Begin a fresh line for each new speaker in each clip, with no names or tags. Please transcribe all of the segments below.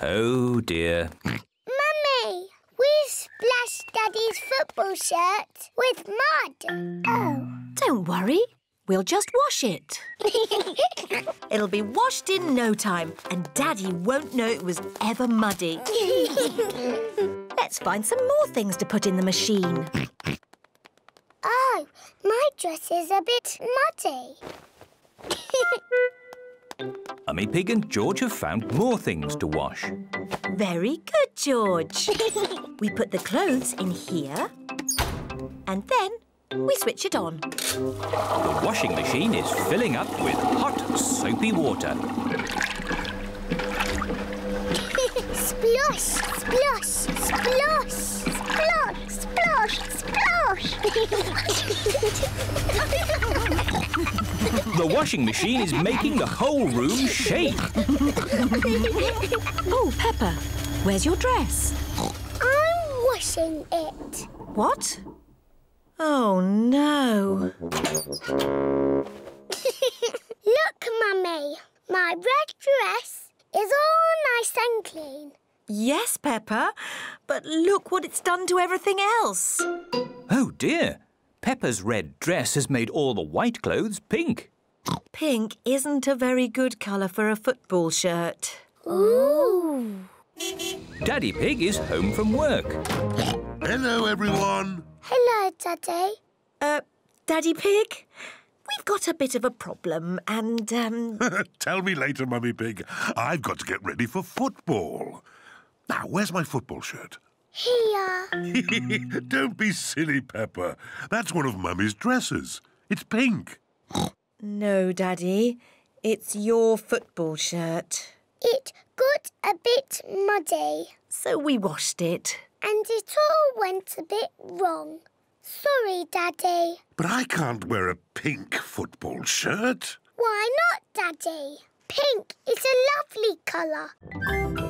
Oh dear.
Mummy, we splashed Daddy's football shirt with mud. Oh.
Don't worry. We'll just wash it. It'll be washed in no time, and Daddy won't know it was ever muddy. Let's find some more things to put in the machine.
oh, my dress is a bit muddy.
Mummy Pig and George have found more things to wash.
Very good, George. we put the clothes in here, and then we switch it on.
The washing machine is filling up with hot, soapy water.
splosh, splosh, splosh, splosh, splosh, splosh.
The washing machine is making the whole room shake.
Oh, Peppa, where's your dress?
I'm washing it.
What? Oh, no.
Look, Mummy. My red dress is all nice and clean.
Yes, Peppa, but look what it's done to everything else.
Oh dear. Peppa's red dress has made all the white clothes pink.
Pink isn't a very good colour for a football shirt.
Ooh.
Daddy Pig is home from work.
Hello, everyone.
Hello, Daddy.
Uh, Daddy Pig, we've got a bit of a problem and, um...
Tell me later, Mummy Pig. I've got to get ready for football. Now, where's my football shirt?
Here.
Don't be silly, Peppa. That's one of Mummy's dresses. It's pink.
no, Daddy. It's your football shirt.
It got a bit muddy.
So we washed it.
And it all went a bit wrong. Sorry, Daddy.
But I can't wear a pink football shirt.
Why not, Daddy? Pink is a lovely colour.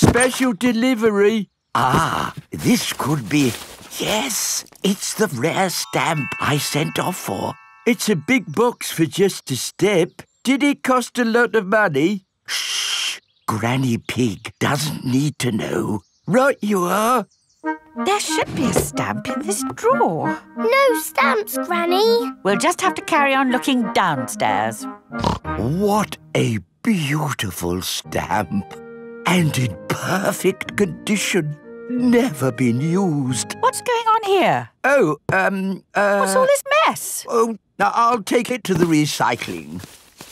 Special delivery. Ah, this could be... Yes, it's the rare stamp I sent off for. It's a big box for just a step. Did it cost a lot of money? Shh! Granny Pig doesn't need to know. Right you are.
There should be a stamp in this drawer.
No stamps, Granny.
We'll just have to carry on looking downstairs.
What a beautiful stamp. And in perfect condition. Never been used.
What's going on here?
Oh, um, uh...
What's all this mess?
Oh, now I'll take it to the recycling.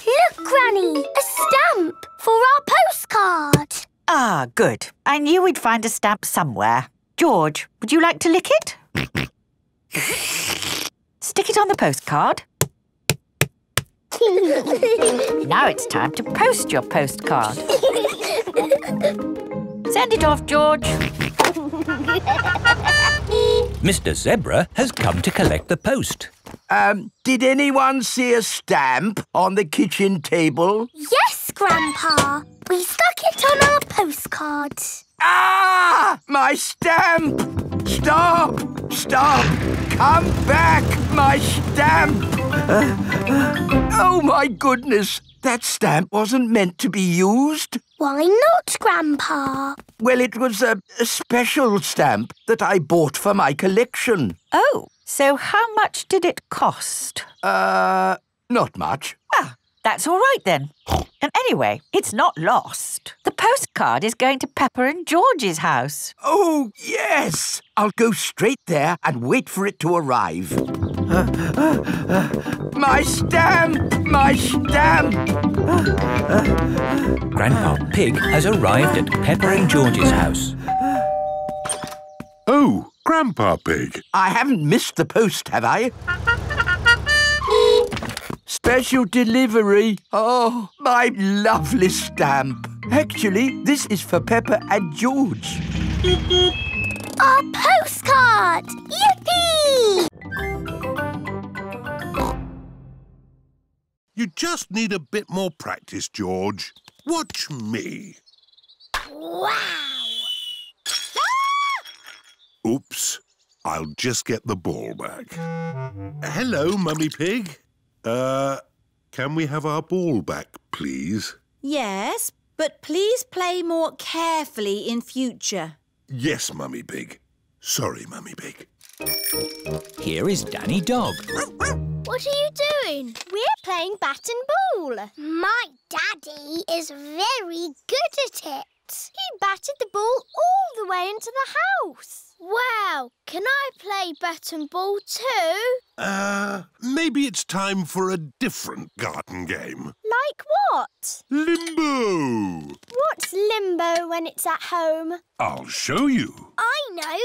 Look, Granny, a stamp for our postcard.
Ah, good. I knew we'd find a stamp somewhere. George, would you like to lick it? Stick it on the postcard. now it's time to post your postcard. Send it off, George.
Mr. Zebra has come to collect the post.
Um, did anyone see a stamp on the kitchen table?
Yes, Grandpa. We stuck it on our postcard.
Ah! My stamp! Stop! Stop! Come back! My stamp! oh, my goodness! That stamp wasn't meant to be used.
Why not, Grandpa?
Well, it was a, a special stamp that I bought for my collection.
Oh, so how much did it cost?
Uh, not much.
Ah, that's all right then. And anyway, it's not lost. The postcard is going to Peppa and George's house.
Oh, yes! I'll go straight there and wait for it to arrive. My stamp! My stamp!
Grandpa Pig has arrived at Peppa and George's house.
Oh, Grandpa Pig.
I haven't missed the post, have I? Special delivery. Oh, my lovely stamp. Actually, this is for Peppa and George.
Our postcard! Yippee!
You just need a bit more practice, George. Watch me.
Wow!
Oops. I'll just get the ball back. Hello, Mummy Pig. Uh, Can we have our ball back, please?
Yes, but please play more carefully in future.
Yes, Mummy Pig. Sorry, Mummy Pig.
Here is Danny Dog.
What are you doing? We're playing bat and ball. My daddy is very good at it. He batted the ball all the way into the house. Wow, can I play bat and ball too?
Uh, maybe it's time for a different garden game.
Like what?
Limbo!
What's limbo when it's at home?
I'll show you.
I know.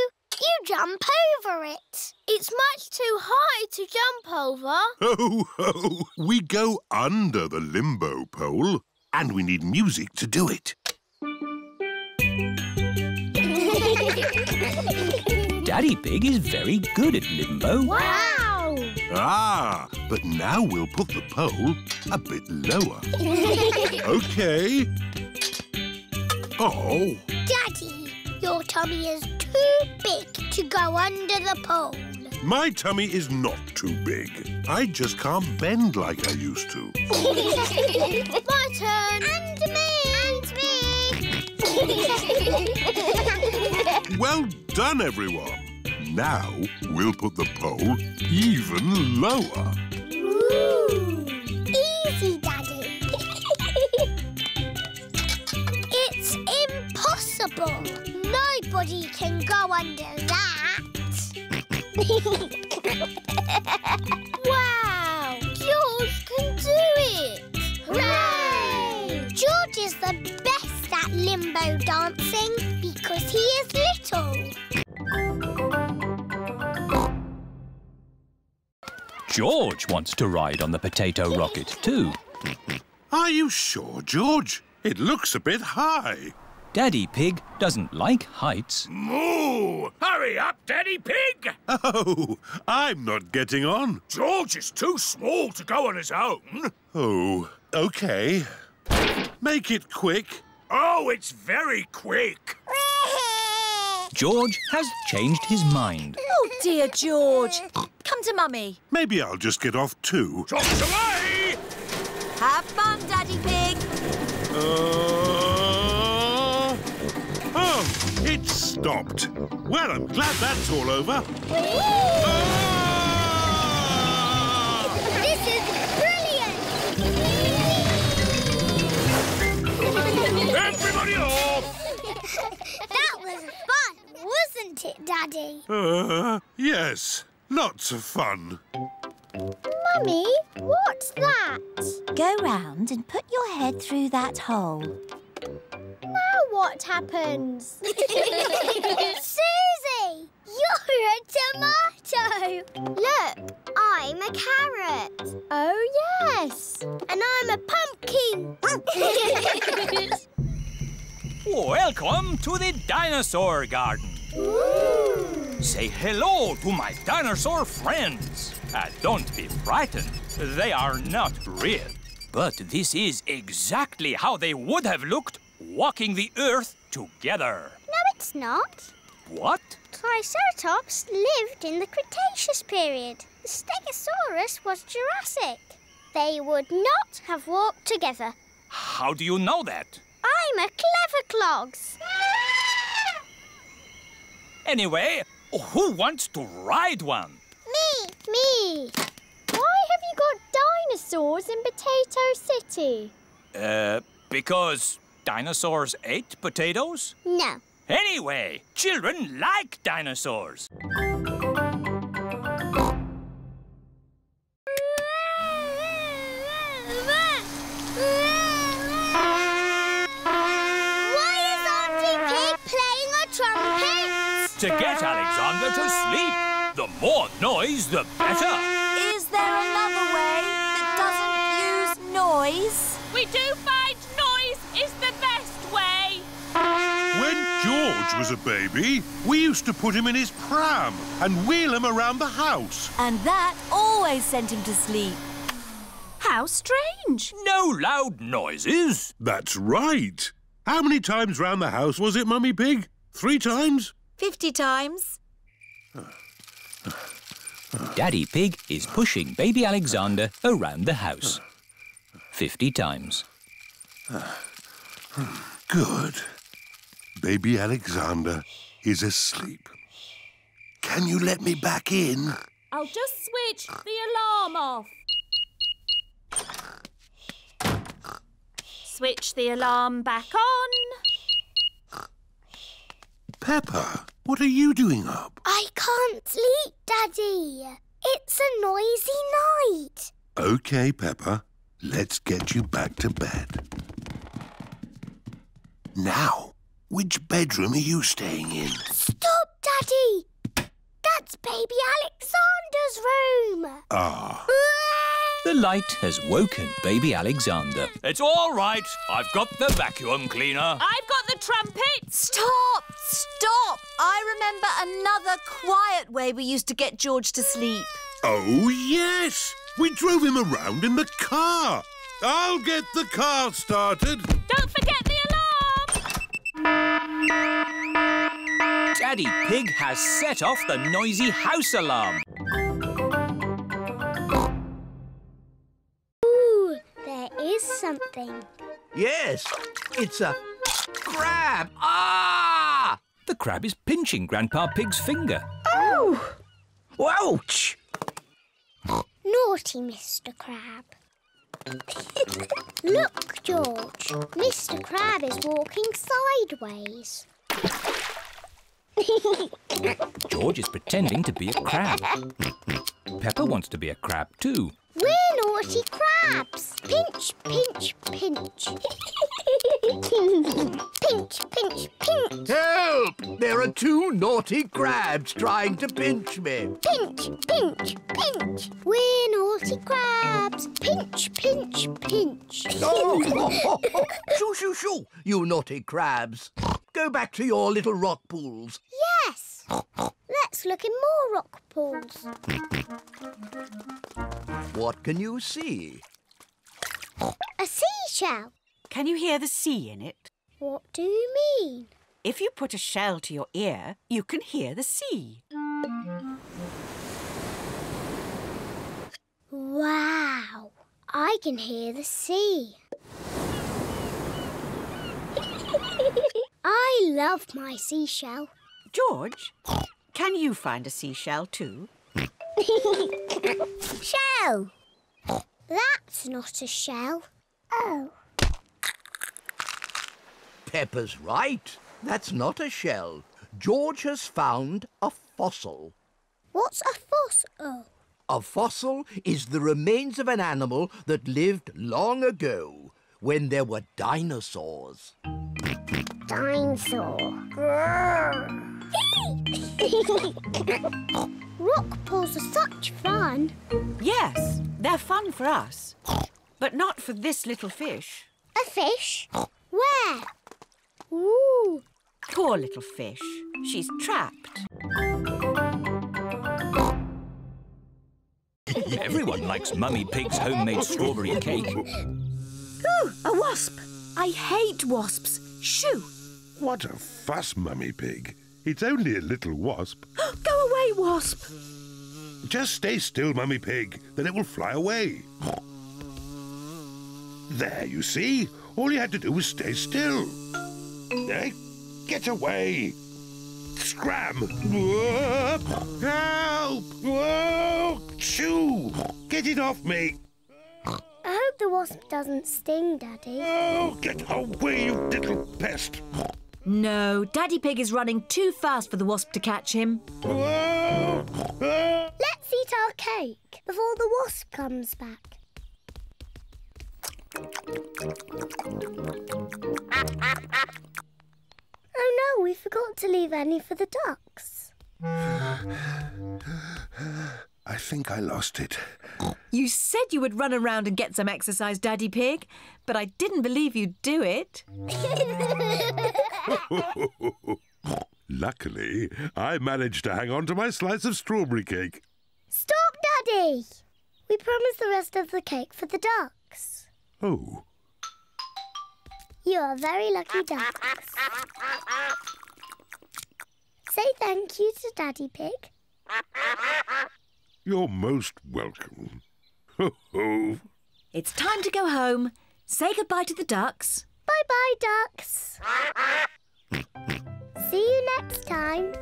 You jump over it. It's much too high to jump over.
Ho, ho! We go under the limbo pole, and we need music to do it.
Daddy Pig is very good at limbo.
wow!
Ah, but now we'll put the pole a bit lower. OK. Oh,
Daddy, your tummy is too big to go under the pole.
my tummy is not too big. I just can't bend like I used to.
My turn. And me. And me.
Well done, everyone. Now we'll put the pole even lower.
Ooh. Easy, Daddy. it's impossible. Nobody can go under that. wow! George can do it! Hooray! George is the best at limbo dancing because he is little.
George wants to ride on the potato rocket too.
Are you sure, George? It looks a bit high.
Daddy Pig doesn't like heights.
Moo! Hurry up, Daddy Pig!
Oh, I'm not getting on.
George is too small to go on his own.
Oh, OK. Make it quick.
Oh, it's very quick.
George has changed his mind.
Oh, dear George. Come to Mummy.
Maybe I'll just get off too.
George away!
Have fun, Daddy Pig.
Uh... it stopped. Well, I'm glad that's all over. Ah!
This is brilliant!
Everybody off!
that was fun, wasn't it, Daddy?
Uh, yes, lots of fun.
Mummy, what's that?
Go round and put your head through that hole.
Now what happens? Susie, you're a tomato. Look, I'm a carrot. Oh, yes. And I'm a pumpkin.
Welcome to the dinosaur garden. Say hello to my dinosaur friends. Uh, don't be frightened. They are not real. But this is exactly how they would have looked walking the earth together.
no, it's not.
What?
Triceratops lived in the Cretaceous period. The Stegosaurus was Jurassic. They would not have walked together.
How do you know that?
I'm a clever clogs.
Anyway, who wants to ride one?
Me, me. Why have you got dinosaurs in Potato City?
Uh, because dinosaurs ate potatoes?
No.
Anyway, children like dinosaurs.
Why is Auntie Pig playing a trumpet?
To get Alexander to sleep. The more noise, the better.
Is there another way that doesn't use noise?
We do find
George was a baby, we used to put him in his pram and wheel him around the house.
And that always sent him to sleep. How strange.
No loud noises.
That's right. How many times round the house was it, Mummy Pig? Three times?
Fifty times.
Daddy Pig is pushing baby Alexander around the house. 50 times.
Good. Baby Alexander is asleep. Can you let me back in?
I'll just switch the alarm off. Switch the alarm back on.
Peppa, what are you doing up?
I can't sleep, Daddy. It's a noisy night.
Okay, Peppa. Let's get you back to bed. Now, which bedroom are you staying in?
Stop, Daddy. That's baby Alexander's room.
Ah,
The light has woken baby Alexander. It's all right. I've got the vacuum cleaner.
I've got the trumpet.
Stop! Stop! I remember another quiet way we used to get George to sleep.
oh yes! We drove him around in the car. I'll get the car started.
Don't forget the alarm.
Daddy Pig has set off the noisy house alarm.
Ooh, there is something.
Yes, it's a crab. Ah!
The crab is pinching Grandpa Pig's finger. Oh!
Ouch!
Naughty Mr. Crab. Look, George. Mr. Crab is walking sideways.
George is pretending to be a crab. Peppa wants to be a crab too.
Naughty crabs. Pinch, pinch, pinch. pinch, pinch, pinch.
Help! There are two naughty crabs trying to pinch me.
Pinch, pinch, pinch. We're naughty crabs. Pinch, pinch, pinch.
Oh! shoo, shoo, shoo, you naughty crabs. Go back to your little rock pools.
yes. Let's look in more rock pools.
What can you see?
A seashell.
Can you hear the sea in it?
What do you mean?
If you put a shell to your ear, you can hear the sea.
Wow. I can hear the sea. I love my seashell.
George, can you find a seashell too?
Shell. That's not a shell. Oh.
Peppa's right. That's not a shell. George has found a fossil.
What's a fossil?
A fossil is the remains of an animal that lived long ago, when there were dinosaurs.
Dinosaur. Rock pools are such fun.
Yes, they're fun for us. But not for this little fish.
A fish? Where? Ooh.
Poor little fish. She's trapped.
Everyone likes Mummy Pig's homemade strawberry cake.
Ooh, a wasp. I hate wasps. Shoo!
What a fuss, Mummy Pig. It's only a little wasp.
Go away, wasp.
Just stay still, Mummy Pig, then it will fly away. There, you see? All you had to do was stay still. Hey, get away! Scram! Help! Whoa! Shoo! Get it off me!
I hope the wasp doesn't sting, Daddy.
Oh, get away, you little pest!
No, Daddy Pig is running too fast for the wasp to catch him.
Let's eat our cake before the wasp comes back. Oh no, we forgot to leave any for the ducks.
I think I lost it.
You said you would run around and get some exercise, Daddy Pig, but I didn't believe you'd do it.
Luckily, I managed to hang on to my slice of strawberry cake.
Stop, Daddy! We promised the rest of the cake for the ducks.
Oh,
You are very lucky ducks. Say thank you to Daddy Pig.
You're most welcome. Ho ho!
It's time to go home. Say goodbye to the ducks.
Bye-bye, ducks. See you next time.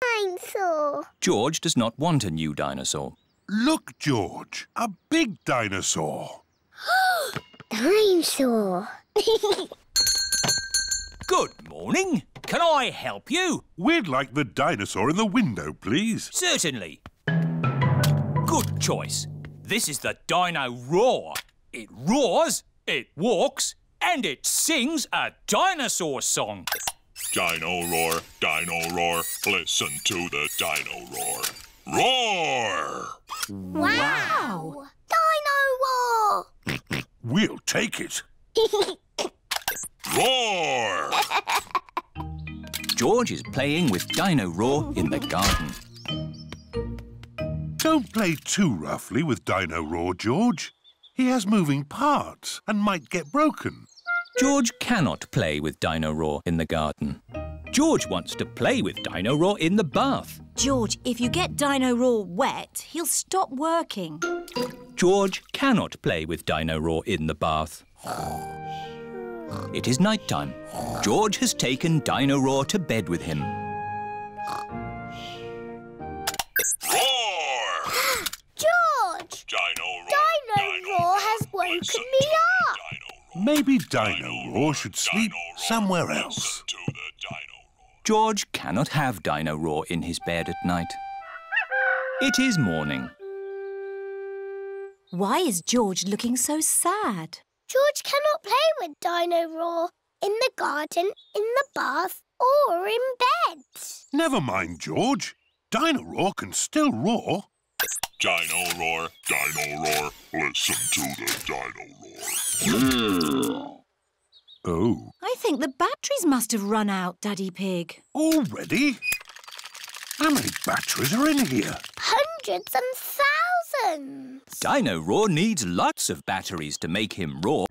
Dinosaur.
George does not want a new dinosaur.
Look, George, a big dinosaur.
Dinosaur.
Good morning. Can I help you?
We'd like the dinosaur in the window, please.
Certainly. Good choice. This is the Dino Roar. It roars, it walks, and it sings a dinosaur song.
Dino roar, dino roar. Listen to the dino roar. Roar!
Wow. Dino Roar.
We'll take it.
Roar!
George is playing with Dino Roar in the garden.
Don't play too roughly with Dino Roar, George. He has moving parts and might get broken.
George cannot play with Dino Roar in the garden. George wants to play with Dino Roar in the bath.
George, if you get Dino Roar wet, he'll stop working.
George cannot play with Dino Roar in the bath. It is night time. George has taken Dino Roar to bed with him.
Roar!
George.
Dino roar.
Dino Roar has woken me up.
Dino.
Maybe Dino Roar should sleep somewhere else.
to the dino roar.
George cannot have Dino Roar in his bed at night. It is morning.
Why is George looking so sad?
George cannot play with Dino Roar in the garden, in the bath, or in bed.
Never mind, George. Dino Roar can still roar.
Dino roar, dino roar. Listen to the dino roar.
Oh,
I think the batteries must have run out, Daddy Pig.
already? How many batteries are in here?
Hundreds and thousands.
Dino Roar needs lots of batteries to make him roar.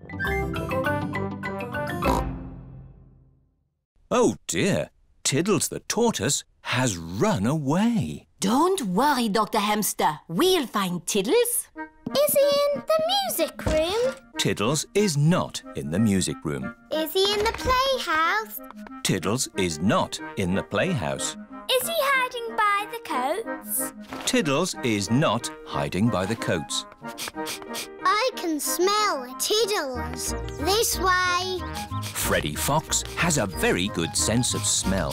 Oh dear, Tiddles the tortoise has run away.
Don't worry, Dr. Hamster. We'll find Tiddles.
Is he in the music room?
Tiddles is not in the music room.
Is he in the playhouse?
Tiddles is not in the playhouse.
Is he hiding by the coats?
Tiddles is not hiding by the coats.
I can smell Tiddles. This way.
Freddy Fox has a very good sense of smell.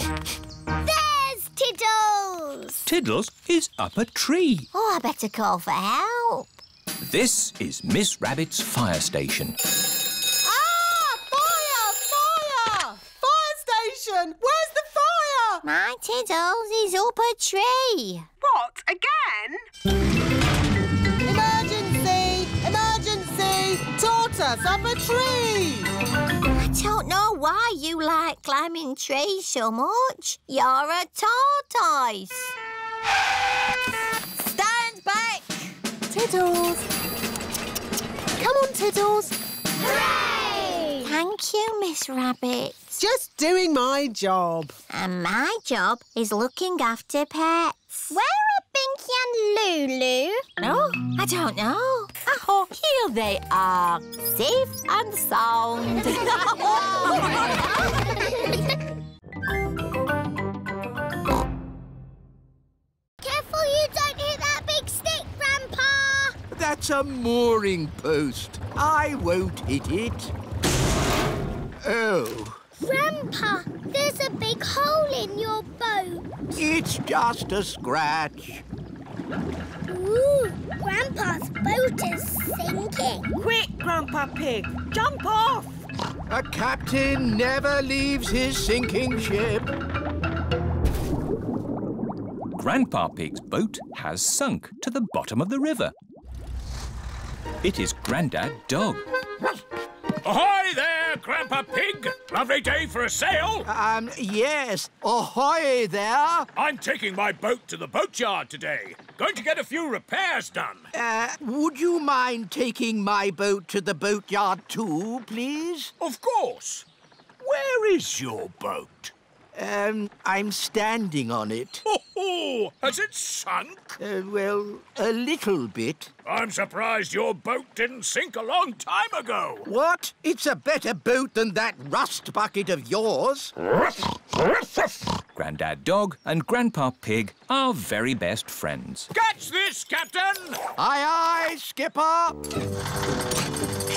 There's Tiddles.
Tiddles is up a tree.
Oh, I better call for help.
This is Miss Rabbit's fire station.
Ah! Fire! Fire! Fire station! Where's the fire?
My Tiddles is up a tree.
What, again?
Emergency! Emergency! Tortoise up a tree!
I don't know why you like climbing trees so much. You're a tortoise.
Stand back!
Tiddles. Come on, Tiddles.
Hooray! Thank you, Miss Rabbit.
Just doing my job.
And my job is looking after pets. Where are Binky and Lulu?
Oh, I don't know. Oh, here they are, safe and sound.
Careful you don't hit that big stick, Grandpa!
That's a mooring post. I won't hit it. Oh,
Grandpa, there's a big hole in your boat.
it's just a scratch.
Ooh, Grandpa's boat is sinking.
Quick, Grandpa Pig, jump off!
A captain never leaves his sinking ship.
Grandpa Pig's boat has sunk to the bottom of the river. It is Grandad Dog.
Ahoy there, Grandpa Pig! Lovely day for a sail.
Um, yes. Ahoy there.
I'm taking my boat to the boatyard today. Going to get a few repairs done.
Uh, would you mind taking my boat to the boatyard too, please?
Of course.
Where is your boat? Um, I'm standing on it.
Oh, has it sunk?
Uh, well, a little bit.
I'm surprised your boat didn't sink a long time ago.
What? It's a better boat than that rust bucket of yours.
Grandad Dog and Grandpa Pig are very best friends. Catch this, Captain!
Aye, aye, Skipper!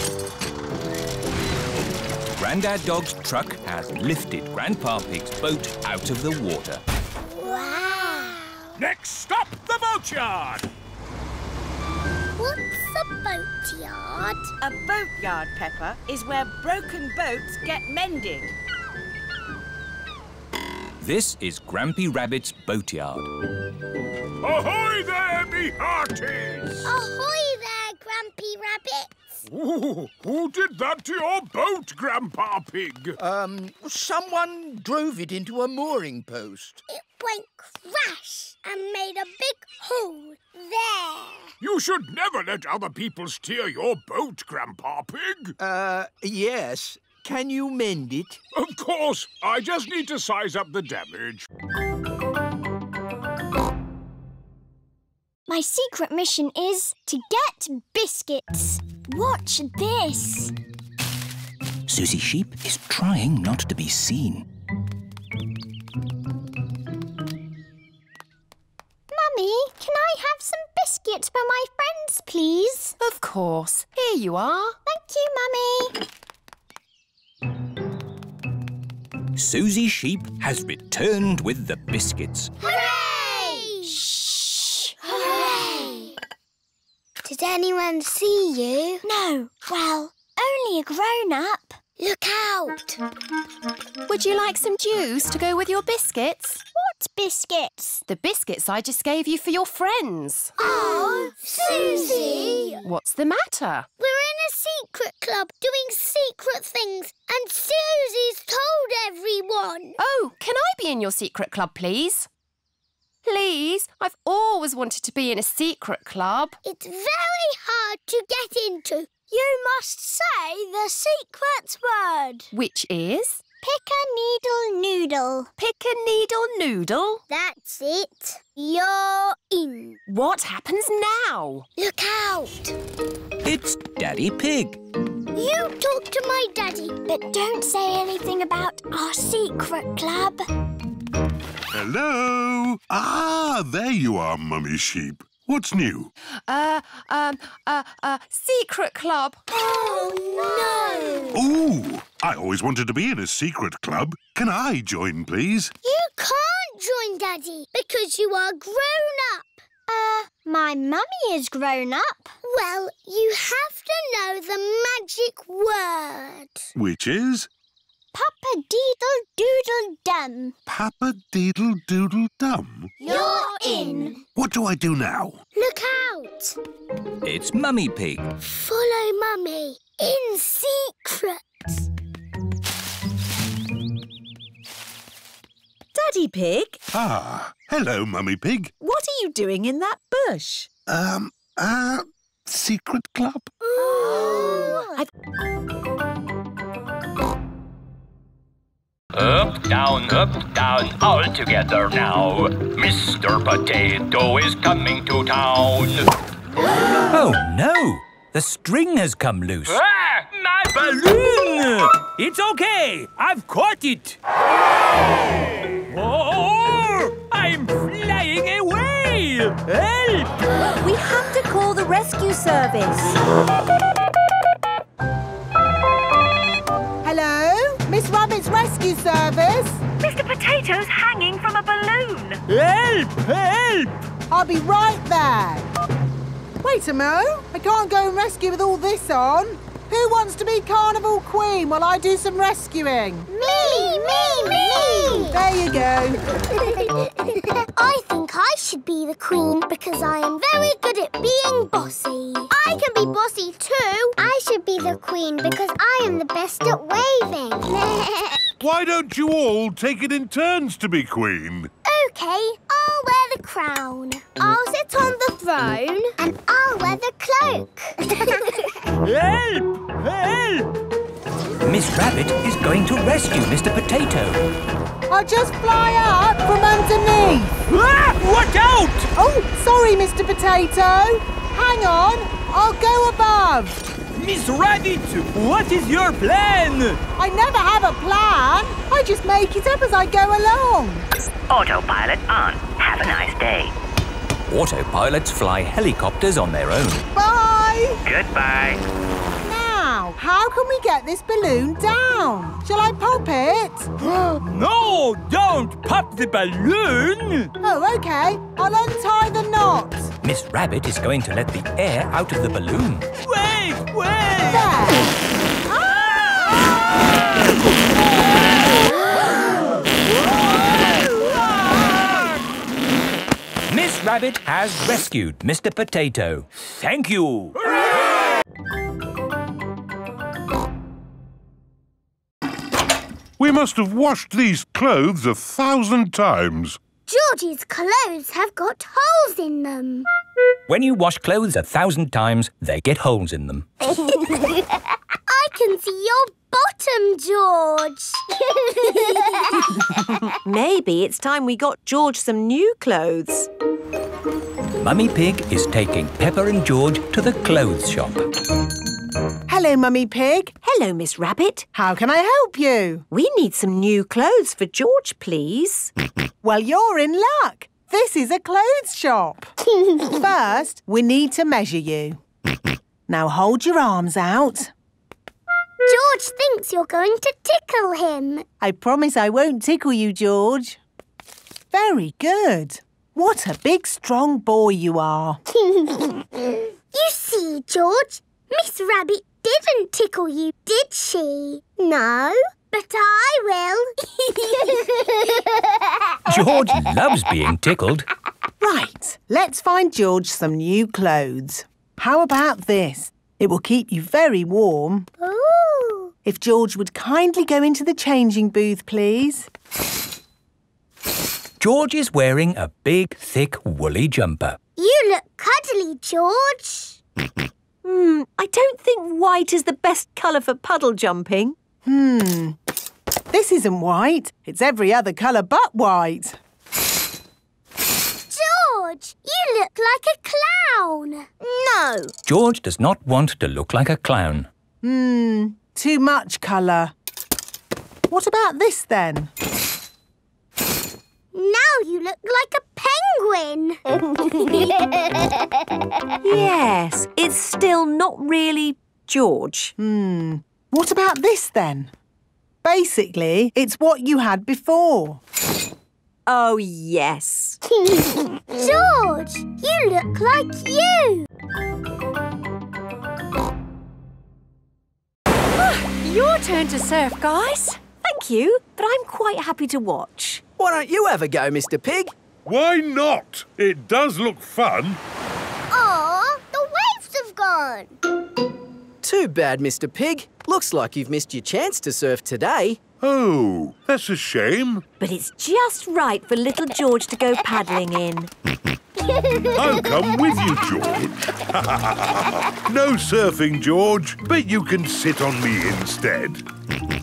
Grandad Dog's truck has lifted Grandpa Pig's boat out of the water.
Wow!
Next stop, the boatyard!
What's a boatyard?
A boatyard, Peppa, is where broken boats get mended.
This is Grampy Rabbit's boatyard.
Ahoy there, me hearties!
Ahoy there, Grampy Rabbit!
Ooh, who did that to your boat, Grandpa Pig?
Um, someone drove it into a mooring post.
It went crash and made a big hole there.
You should never let other people steer your boat, Grandpa Pig.
Uh, yes. Can you mend it?
Of course. I just need to size up the damage.
My secret mission is to get biscuits. Watch this.
Susie Sheep is trying not to be seen.
Mummy, can I have some biscuits for my friends, please?
Of course. Here you are.
Thank you, Mummy.
Susie Sheep has returned with the biscuits.
Hooray! Shh! Hooray! Did anyone see you? No. Well, only a grown-up. Look out!
Would you like some juice to go with your biscuits?
What biscuits?
The biscuits I just gave you for your friends.
Oh, Susie!
What's the matter?
We're in a secret club doing secret things, and Susie's told everyone.
Oh, can I be in your secret club, please? Please, I've always wanted to be in a secret club.
It's very hard to get into. You must say the secret word.
Which is?
Pick a needle noodle.
Pick a needle noodle.
That's it. You're in.
What happens now?
Look out.
It's Daddy Pig.
You talk to my daddy, but don't say anything about our secret club.
Hello? Ah, there you are, Mummy Sheep. What's new?
Uh, um, uh, uh, secret club.
Oh, no.
Ooh, I always wanted to be in a secret club. Can I join, please?
You can't join Daddy because you are grown up. Uh, my mummy is grown up. Well, you have to know the magic word.
Which is
Papa Deedle Doodle Dum.
Papa Deedle Doodle Dum.
You're in.
What do I do now?
Look out.
It's Mummy Pig.
Follow Mummy in secret.
Daddy Pig,
Ah, hello, Mummy Pig.
what are you doing in that bush?
Um, uh, secret club?
Oh.
Up, down, up, down, all together now. Mr. Potato is coming to town. Oh no! The string has come loose. Ah! My balloon! It's okay! I've caught it! Oh! I'm flying away! Help!
We have to call the rescue service.
Rescue Service?
Mr. Potato's hanging from a balloon.
Help! Help!
I'll be right there. Wait a mo. I can't go and rescue with all this on. Who wants to be Carnival Queen while I do some rescuing?
Me, me, me.
There you go.
I think I should be the queen because I am very good at being bossy. I can be bossy too. I should be the queen because I am the best at waving.
Why don't you all take it in turns to be queen?
okay, I'll wear the crown. I'll sit on the throne and I'll wear the cloak.
Help! Help! Miss Rabbit is going to rescue Mr. Potato.
I'll just fly up from underneath.
Ah, watch out!
Oh, sorry, Mr. Potato. Hang on, I'll go above.
Miss Rabbit, what is your plan?
I never have a plan. I just make it up as I go along.
Autopilot on. Have a nice day.
Autopilots fly helicopters on their own.
Bye.
Goodbye.
Now, how can we get this balloon down? Shall I pop it?
no, don't pop the balloon!
Oh, okay. I'll untie the knot.
Miss Rabbit is going to let the air out of the balloon.
Wait, wait!
There.
Miss Rabbit has rescued Mr. Potato.
Thank you!
We must have washed these clothes a thousand times.
George's clothes have got holes in them.
When you wash clothes a thousand times, they get holes in them.
I can see your bottom, George.
Maybe it's time we got George some new clothes.
Mummy Pig is taking Peppa and George to the clothes shop.
Hello, Mummy Pig.
Hello, Miss Rabbit.
How can I help you?
We need some new clothes for George, please.
Well, you're in luck. This is a clothes shop. First, we need to measure you. Now hold your arms out.
George thinks you're going to tickle him.
I promise I won't tickle you, George. Very good. What a big, strong boy you are.
you see, George, Miss Rabbit didn't tickle you, did she? No, but I will.
George loves being tickled.
Right, let's find George some new clothes. How about this? It will keep you very warm.
Ooh.
If George would kindly go into the changing booth, please.
George is wearing a big, thick, woolly jumper.
You look cuddly, George.
Hmm, I don't think white is the best colour for puddle jumping.
Hmm. This isn't white. It's every other colour but white.
George, you look like a clown. No.
George does not want to look like a clown.
Hmm, too much colour. What about this then?
Now you look like a penguin.
Yes, it's still not really George.
Hmm. What about this then? Basically, it's what you had before.
Oh, yes.
George, you look like you.
Your turn to surf, guys. Thank you, but I'm quite happy to watch.
Why don't you have a go, Mr. Pig?
Why not? It does look fun.
Aw, the waves have gone.
Too bad, Mr. Pig. Looks like you've missed your chance to surf today.
Oh, that's a shame.
But it's just right for little George to go paddling in.
I'll come with you, George. no surfing, George, but you can sit on me instead.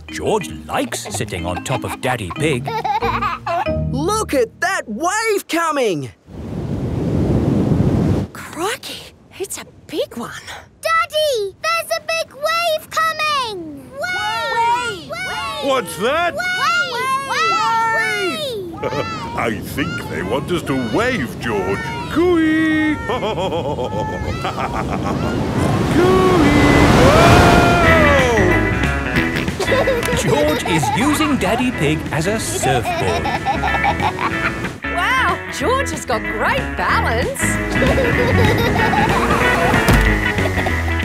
George likes sitting on top of Daddy Pig.
Look at that wave coming!
Crikey, it's a big one.
Daddy, there's a big wave coming. Wave! Wave!
What's that?
Wave! Wave!
I think they want us to wave, George. Cooey!
George is using Daddy Pig as a surfboard.
Wow, George has got great balance.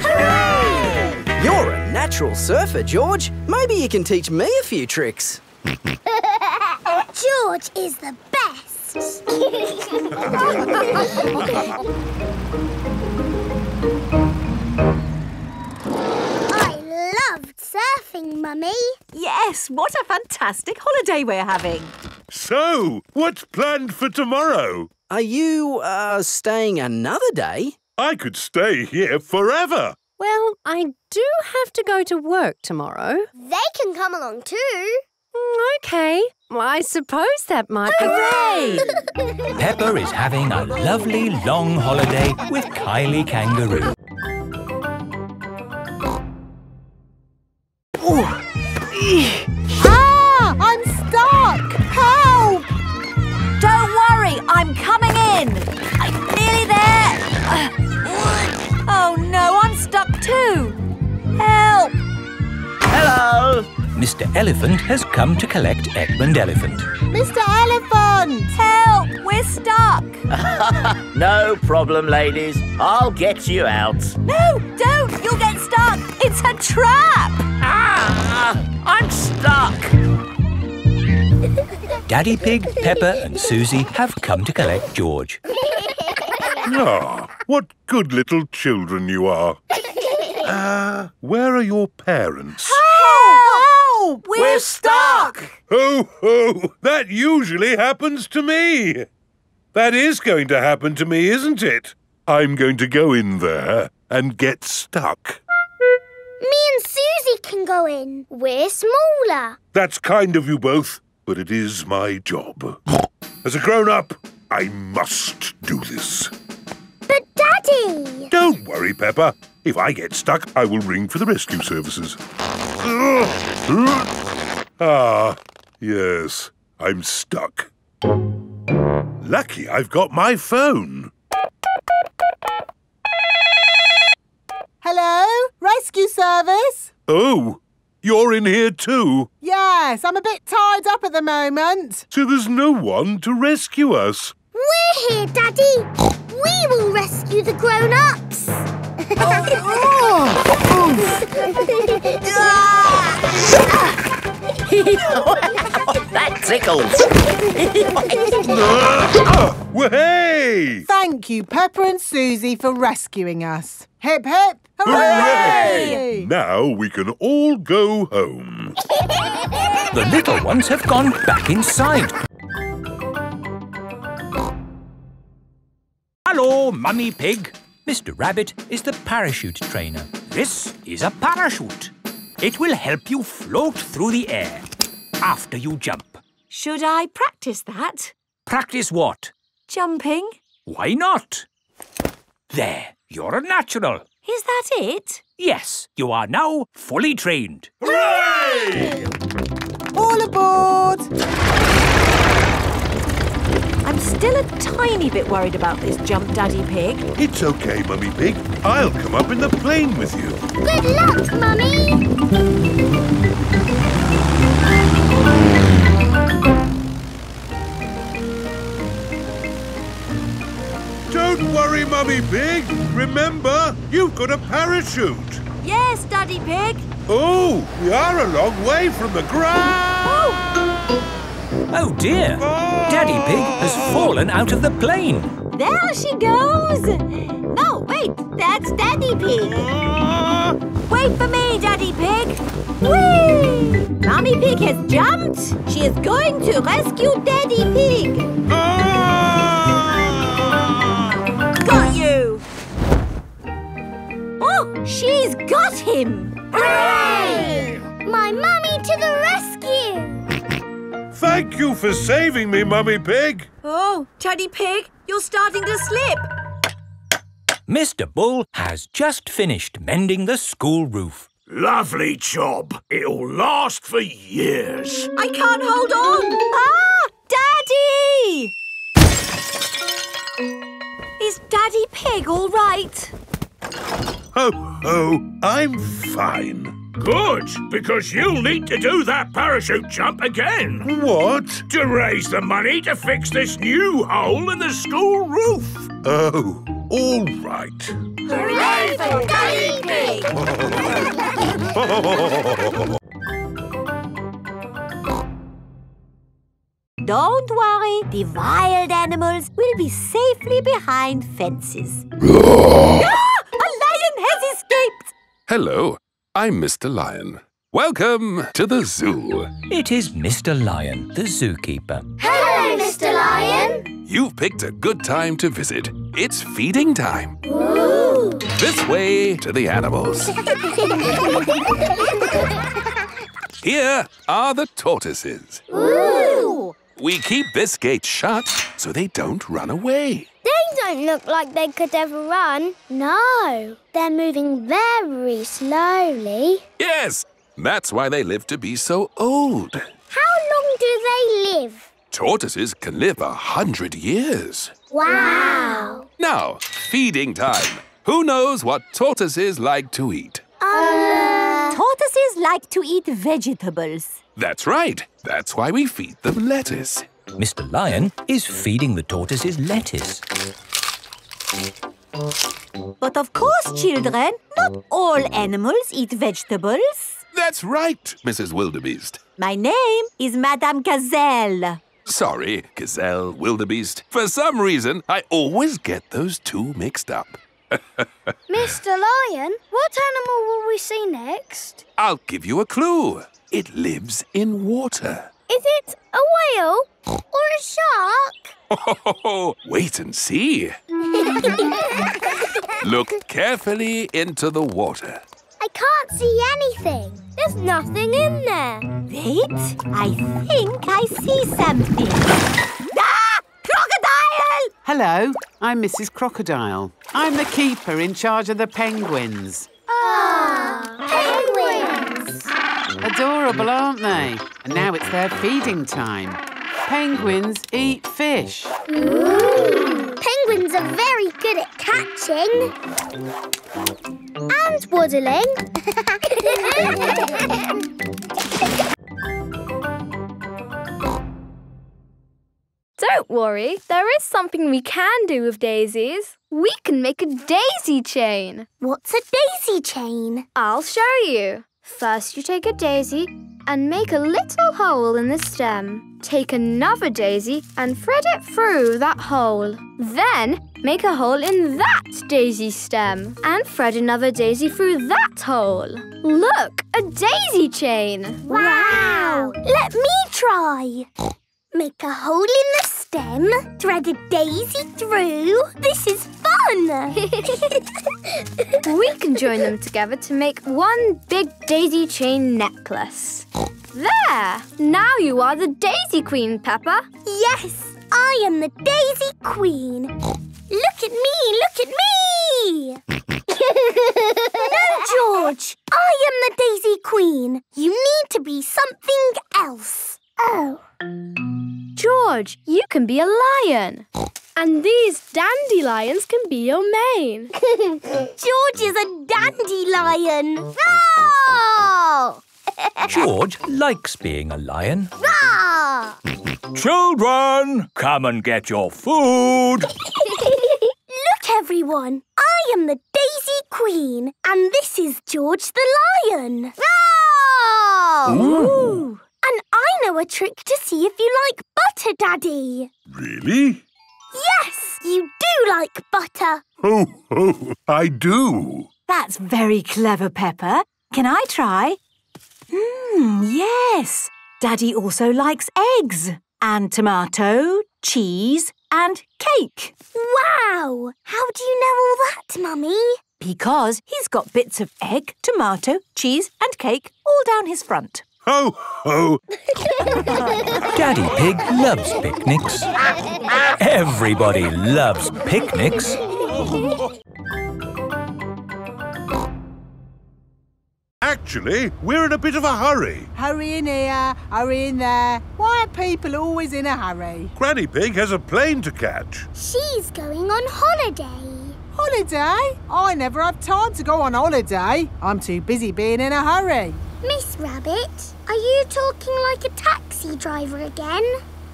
Hooray!
You're a natural surfer, George. Maybe you can teach me a few tricks.
George is the best. loved surfing, Mummy.
Yes, what a fantastic holiday we're having.
So, what's planned for tomorrow?
Are you, uh, staying another day?
I could stay here forever.
Well, I
do have to go to work tomorrow.
They can come along too.
Okay, well, I suppose that might be.
Hooray! Peppa is having a lovely long holiday with Kylie Kangaroo.
Ah! I'm stuck! Help!
Don't worry, I'm coming in. I'm nearly there. Oh no, I'm stuck too. Help!
Hello! Mr. Elephant has come to collect Edmond Elephant.
Mr. Elephant!
Help! We're stuck.
no problem, ladies. I'll get you out.
No, don't! You'll get stuck. It's a trap.
Ah! I'm stuck.
Daddy Pig, Peppa and Susie have come to collect George.
Ah, what good little children you are. Uh, where are your parents?
Help!
We're stuck.
Ho, ho! That usually happens to me. That is going to happen to me, isn't it? I'm going to go in there and get stuck.
Me and Susie can go in. We're smaller.
That's kind of you both, but it is my job. As a grown-up, I must do this.
But Daddy!
Don't worry, Peppa. If I get stuck, I will ring for the rescue services. Ah, yes, I'm stuck. Lucky I've got my phone.
Hello? Rescue service?
Oh, you're in here too?
Yes, I'm a bit tied up at the moment.
So there's no one to rescue us.
We're here, Daddy. We will rescue the grown-ups.
that tickles.
Hey!
Thank you, Peppa and Susie, for rescuing us. Hip hip!
Hooray! Now we can all go home.
The little ones have gone back inside. Hello, Mummy Pig. Mr. Rabbit is the parachute trainer. This is a parachute. It will help you float through the air after you jump.
Should I practice that?
Practice what?
Jumping?
Why not? There, you're a natural.
Is that it?
Yes, you are now fully trained.
Hooray!
All aboard!
I'm still a tiny bit worried about this jump, Daddy Pig.
It's okay, Mummy Pig. I'll come up in the plane with you.
Good luck, Mummy.
Don't worry, Mummy Pig. Remember, you've got a parachute.
Yes, Daddy Pig.
Oh, we are a long way from the ground.
Oh Oh, dear! Daddy Pig has fallen out of the plane.
There she goes. No, wait, that's Daddy Pig. Wait for me, Daddy Pig. Whee! Mommy Pig has jumped. She is going to rescue Daddy Pig. Got you. Oh, she's got him.
Hooray! My mummy to the rescue.
Thank you for saving me, Mummy Pig.
Oh, Daddy Pig, you're starting to slip.
Mr. Bull has just finished mending the school roof.
Lovely job. It'll last for years.
I can't hold on. Ah, Daddy! Is Daddy Pig all right?
Oh, oh, I'm fine.
Good, because you'll need to do that parachute jump again.
What?
To raise the money to fix this new hole in the school roof.
Oh, all right.
Hooray for Daddy Pig!
Don't worry, the wild animals will be safely behind fences. ah! A lion has escaped!
Hello, I'm Mr. Lion. Welcome to the zoo.
It is Mr. Lion, the zookeeper.
Hello, Mr. Lion.
You've picked a good time to visit. It's feeding time.
Ooh.
This way to the animals. Here are the tortoises.
Ooh!
We keep this gate shut so they don't run away.
They don't look like they could ever run. No, they're moving very slowly.
Yes, that's why they live to be so old.
How long do they live?
Tortoises can live a hundred years.
Wow!
Now, feeding time. Who knows what tortoises like to eat?
Uh...
Tortoises like to eat vegetables.
That's right. That's why we feed them lettuce.
Mr. Lion is feeding the tortoises lettuce.
But of course, children, not all animals eat vegetables.
That's right, Mrs. Wildebeest.
My name is Madame Gazelle.
Sorry, Gazelle, Wildebeest. For some reason, I always get those two mixed up.
Mr. Lion, what animal will we see next?
I'll give you a clue. It lives in water.
Is it a whale or a shark?
Oh, wait and see. Look carefully into the water.
I can't see anything. There's nothing in there.
Wait, I think I see something. ah! Crocodile!
Hello, I'm Mrs. Crocodile. I'm the keeper in charge of the penguins.
Ah, penguins!
Adorable, aren't they? And now it's their feeding time. Penguins eat fish.
Ooh. Penguins are very good at catching. And waddling.
Don't worry, there is something we can do with daisies. We can make a daisy chain.
What's a daisy chain?
I'll show you. First, you take a daisy and make a little hole in the stem. Take another daisy and thread it through that hole. Then, make a hole in that daisy stem and thread another daisy through that hole. Look, a daisy chain.
Wow! Let me try. Make a hole in the stem, thread a daisy through. This is fun!
we can join them together to make one big daisy chain necklace. There! Now you are the Daisy Queen, Peppa.
Yes, I am the Daisy Queen. Look at me, look at me! no, George, I am the Daisy Queen. You need to be something else. Oh.
George, you can be a lion. And these dandelions can be your mane.
George is a dandelion. Roar!
George likes being a lion.
Roar!
Children, come and get your food.
Look, everyone. I am the Daisy Queen, and this is George the Lion. Roar!
Ooh.
And I know a trick to see if you like butter, Daddy.
Really?
Yes, you do like butter.
Oh, oh, I do.
That's very clever, Peppa. Can I try? Hmm, yes. Daddy also likes eggs and tomato, cheese and cake.
Wow! How do you know all that, Mummy?
Because he's got bits of egg, tomato, cheese and cake all down his front.
Ho, ho.
Daddy Pig loves picnics. Everybody loves picnics.
Actually, we're in a bit of a hurry.
Hurry in here, hurry in there. Why are people always in a hurry?
Granny Pig has a plane to catch.
She's going on holiday.
Holiday? I never have time to go on holiday. I'm too busy being in a hurry.
Miss Rabbit, are you talking like a taxi driver again?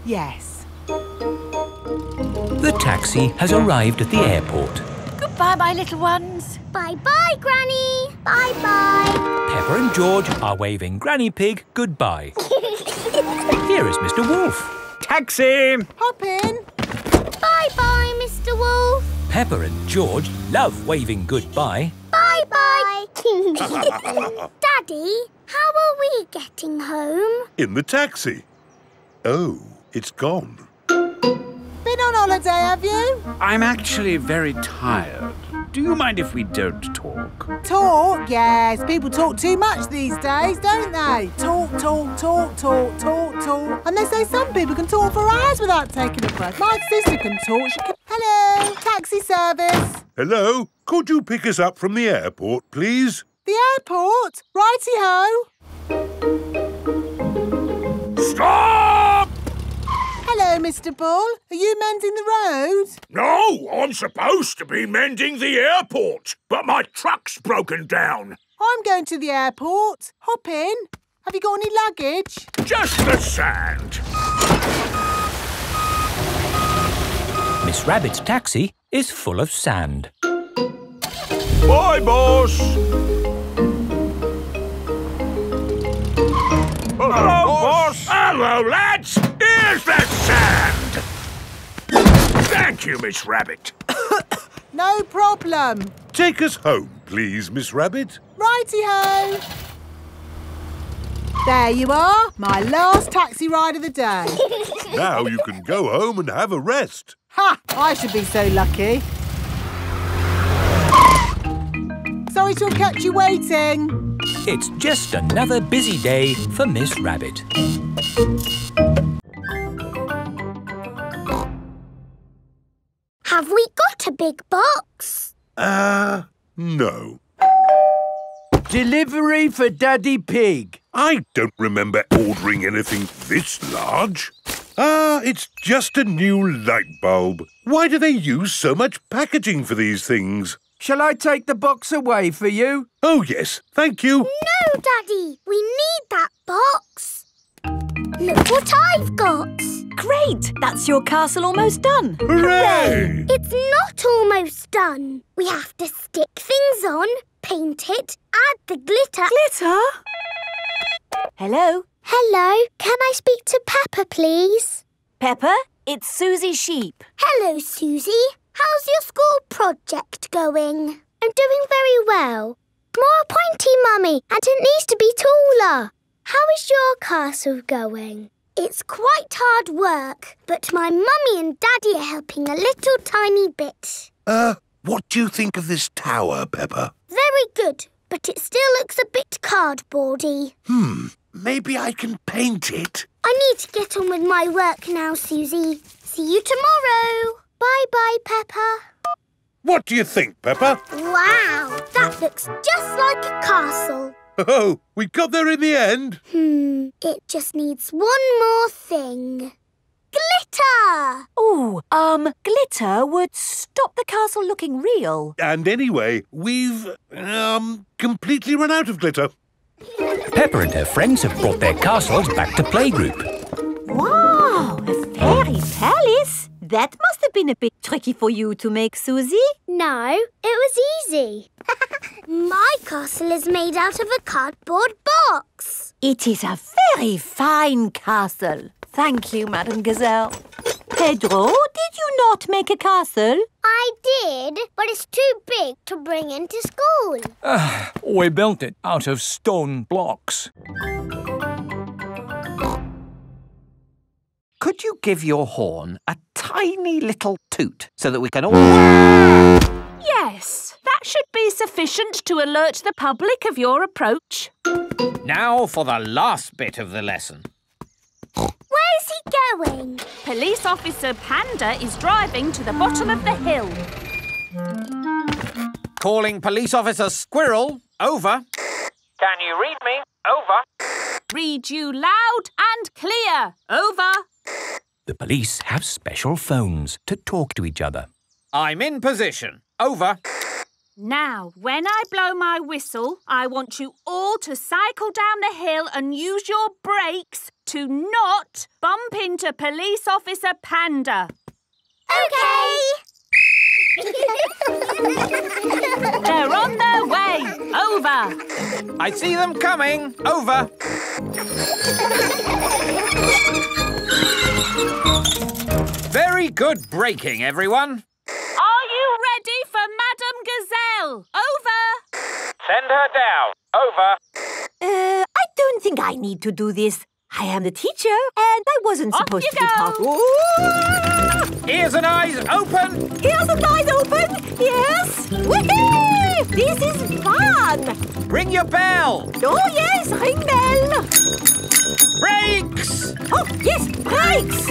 Yes.
The taxi has arrived at the airport.
Goodbye, my little ones.
Bye-bye, Granny. Bye-bye.
Peppa and George are waving Granny Pig goodbye. Here is Mr. Wolf.
Taxi!
Hop in.
Bye-bye, Mr. Wolf.
Peppa and George love waving goodbye.
Bye-bye. Daddy, how are we getting home?
In the taxi. Oh, it's gone.
Been on holiday, have you?
I'm actually very tired.
do you mind if we don't talk?
Talk? Yes, people talk too much these days, don't they? Talk, talk, talk, talk, talk, talk. And they say some people can talk for hours without taking a breath. My sister can talk. She can... Hello, taxi service.
Hello? Could you pick us up from the airport, please?
The airport? Righty-ho.
Stop!
Hello, Mr Bull. Are you mending the road?
No, I'm supposed to be mending the airport, but my truck's broken down.
I'm going to the airport. Hop in. Have you got any luggage?
Just the sand.
Miss Rabbit's taxi is full of sand.
Bye, boss. Hello, boss. Hello, lads. Here's the sand. Thank you, Miss Rabbit.
No problem.
Take us home, please, Miss Rabbit.
Righty-ho. There you are, my last taxi ride of the day.
Now you can go home and have a rest.
Ha! I should be so lucky. Sorry to have kept you waiting.
It's just another busy day for Miss Rabbit.
Have we got a big box?
Uh, no.
Delivery for Daddy Pig.
I don't remember ordering anything this large. Ah, it's just a new light bulb. Why do they use so much packaging for these things?
Shall I take the box away for you?
Oh, yes, thank you.
No, Daddy. We need that box. Look what I've got.
Great! That's your castle almost done.
Hooray!
It's not almost done. We have to stick things on, paint it, add the glitter.
Glitter? Hello?
Hello, can I speak to Peppa, please?
Peppa, it's Susie Sheep.
Hello, Susie. How's your school project going? I'm doing very well. More pointy, Mummy, and it needs to be taller. How is your castle going? It's quite hard work, but my mummy and daddy are helping a little tiny bit.
Uh, what do you think of this tower, Peppa?
Very good, but it still looks a bit cardboardy.
Hmm, maybe I can paint it.
I need to get on with my work now, Susie. See you tomorrow. Bye-bye, Peppa.
What do you think, Peppa?
Wow, that looks just like a castle.
Oh, we got there in the end.
Hmm, it just needs one more thing. Glitter!
Oh, um, glitter would stop the castle looking real.
And anyway, we've, um, completely run out of glitter.
Peppa and her friends have brought their castles back to playgroup.
Wow, a fairy palace? That must have been a bit tricky for you to make, Susie.
No, it was easy. My castle is made out of a cardboard box.
It is a very fine castle. Thank you, Madame Gazelle. Pedro, did you not make a castle?
I did, but it's too big to bring into school.
Ah, we built it out of stone blocks.
Could you give your horn a tiny little toot so that we can all...
Yes, that should be sufficient to alert the public of your approach.
Now for the last bit of the lesson.
Where's he going?
Police Officer Panda is driving to the bottom of the hill.
Calling Police Officer Squirrel. Over.
Can you read me? Over.
Read you loud and clear. Over.
The police have special phones to talk to each other.
I'm in position. Over.
Now, when I blow my whistle, I want you all to cycle down the hill and use your brakes to not bump into Police Officer Panda.
OK!
They're on their way. Over.
I see them coming. Over. Very good braking, everyone.
Are you ready for Madame Gazelle? Over.
Send her down. Over.
Uh, I don't think I need to do this. I am the teacher, and I wasn't supposed
you
to be talking.
Ears and eyes open!
Ears and eyes open! Yes! Whee! This is fun!
Ring your bell!
Oh, yes, ring bell!
Brakes!
Oh, yes, brakes!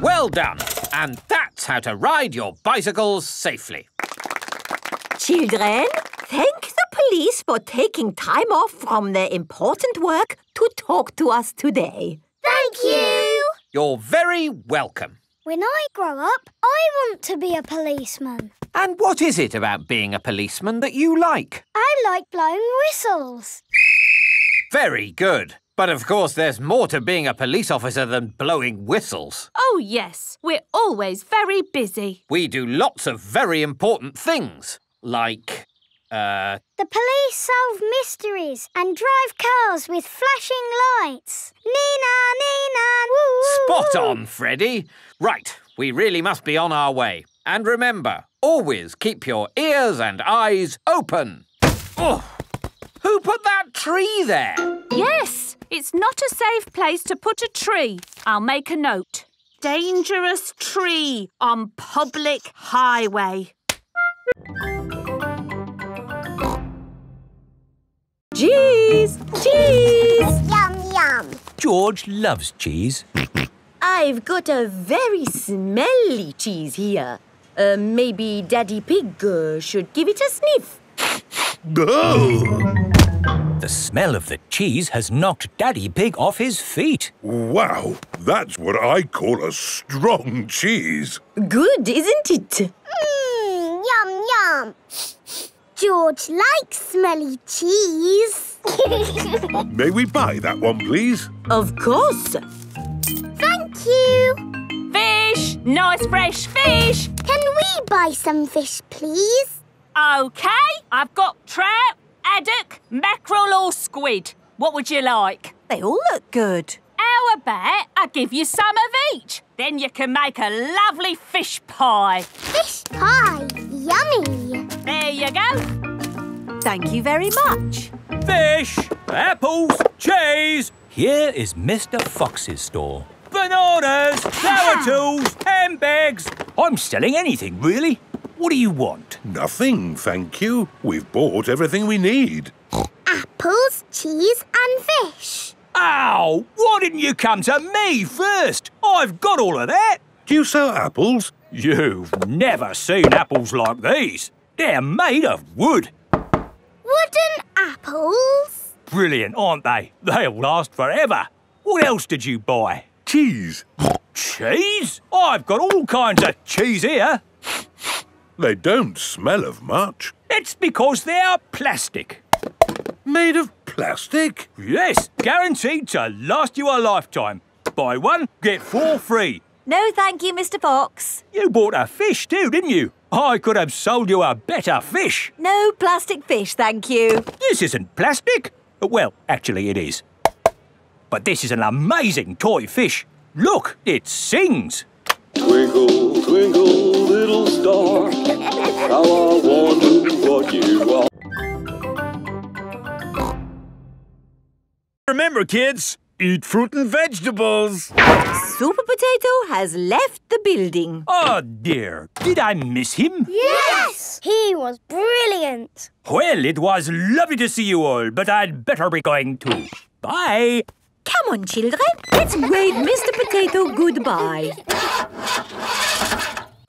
Well done. And that's how to ride your bicycles safely.
Children, thank the police for taking time off from their important work to talk to us today.
Thank you.
You're very welcome.
When I grow up, I want to be a policeman.
And what is it about being a policeman that you like?
I like blowing whistles.
Very good. But of course, there's more to being a police officer than blowing whistles.
Oh, yes. We're always very busy.
We do lots of very important things, like, uh,
The police solve mysteries and drive cars with flashing lights. Nina, Nina, woo!
spot on, Freddy. Right, we really must be on our way. And remember, always keep your ears and eyes open. Oh, who put that tree there?
Yes, it's not a safe place to put a tree. I'll make a note. Dangerous tree on public highway.
Cheese! Cheese!
Yum, yum.
George loves cheese.
I've got a very smelly cheese here. Uh, maybe Daddy Pig uh, should give it a sniff.
The smell of the cheese has knocked Daddy Pig off his feet.
Wow, that's what I call a strong cheese.
Good, isn't it?
Mmm, yum, yum. George likes smelly cheese.
May we buy that one, please?
Of course.
Thank you.
Fish! Nice fresh fish!
Can we buy some fish, please?
OK, I've got trout, haddock, mackerel or squid. What would you like?
They all look good.
How about I give you some of each? Then you can make a lovely fish pie.
Fish pie. Yummy.
There you go.
Thank you very much.
Fish, apples, cheese. Here is Mr. Fox's store. Bananas, flower tools, handbags. I'm selling anything, really. What do you want?
Nothing, thank you. We've bought everything we need.
Apples, cheese and fish.
Ow! Why didn't you come to me first? I've got all of that.
Do you sell apples?
You've never seen apples like these. They're made of wood.
Wooden apples.
Brilliant, aren't they? They'll last forever. What else did you buy?
Cheese.
Cheese? I've got all kinds of cheese here.
They don't smell of much.
It's because they're plastic.
Made of plastic?
Yes, guaranteed to last you a lifetime. Buy one, get four free.
No, thank you, Mr. Fox.
You bought a fish too, didn't you? I could have sold you a better fish.
No plastic fish, thank you.
This isn't plastic. Well, actually it is. But this is an amazing toy fish. Look, it sings.
Twinkle, twinkle, little star, how I wonder what you are.
Remember, kids, eat fruit and vegetables.
Super Potato has left the building.
Oh dear, did I miss him?
Yes! He was brilliant.
Well, it was lovely to see you all, but I'd better be going too. Bye.
Come on, children. Let's wave Mr. Potato goodbye.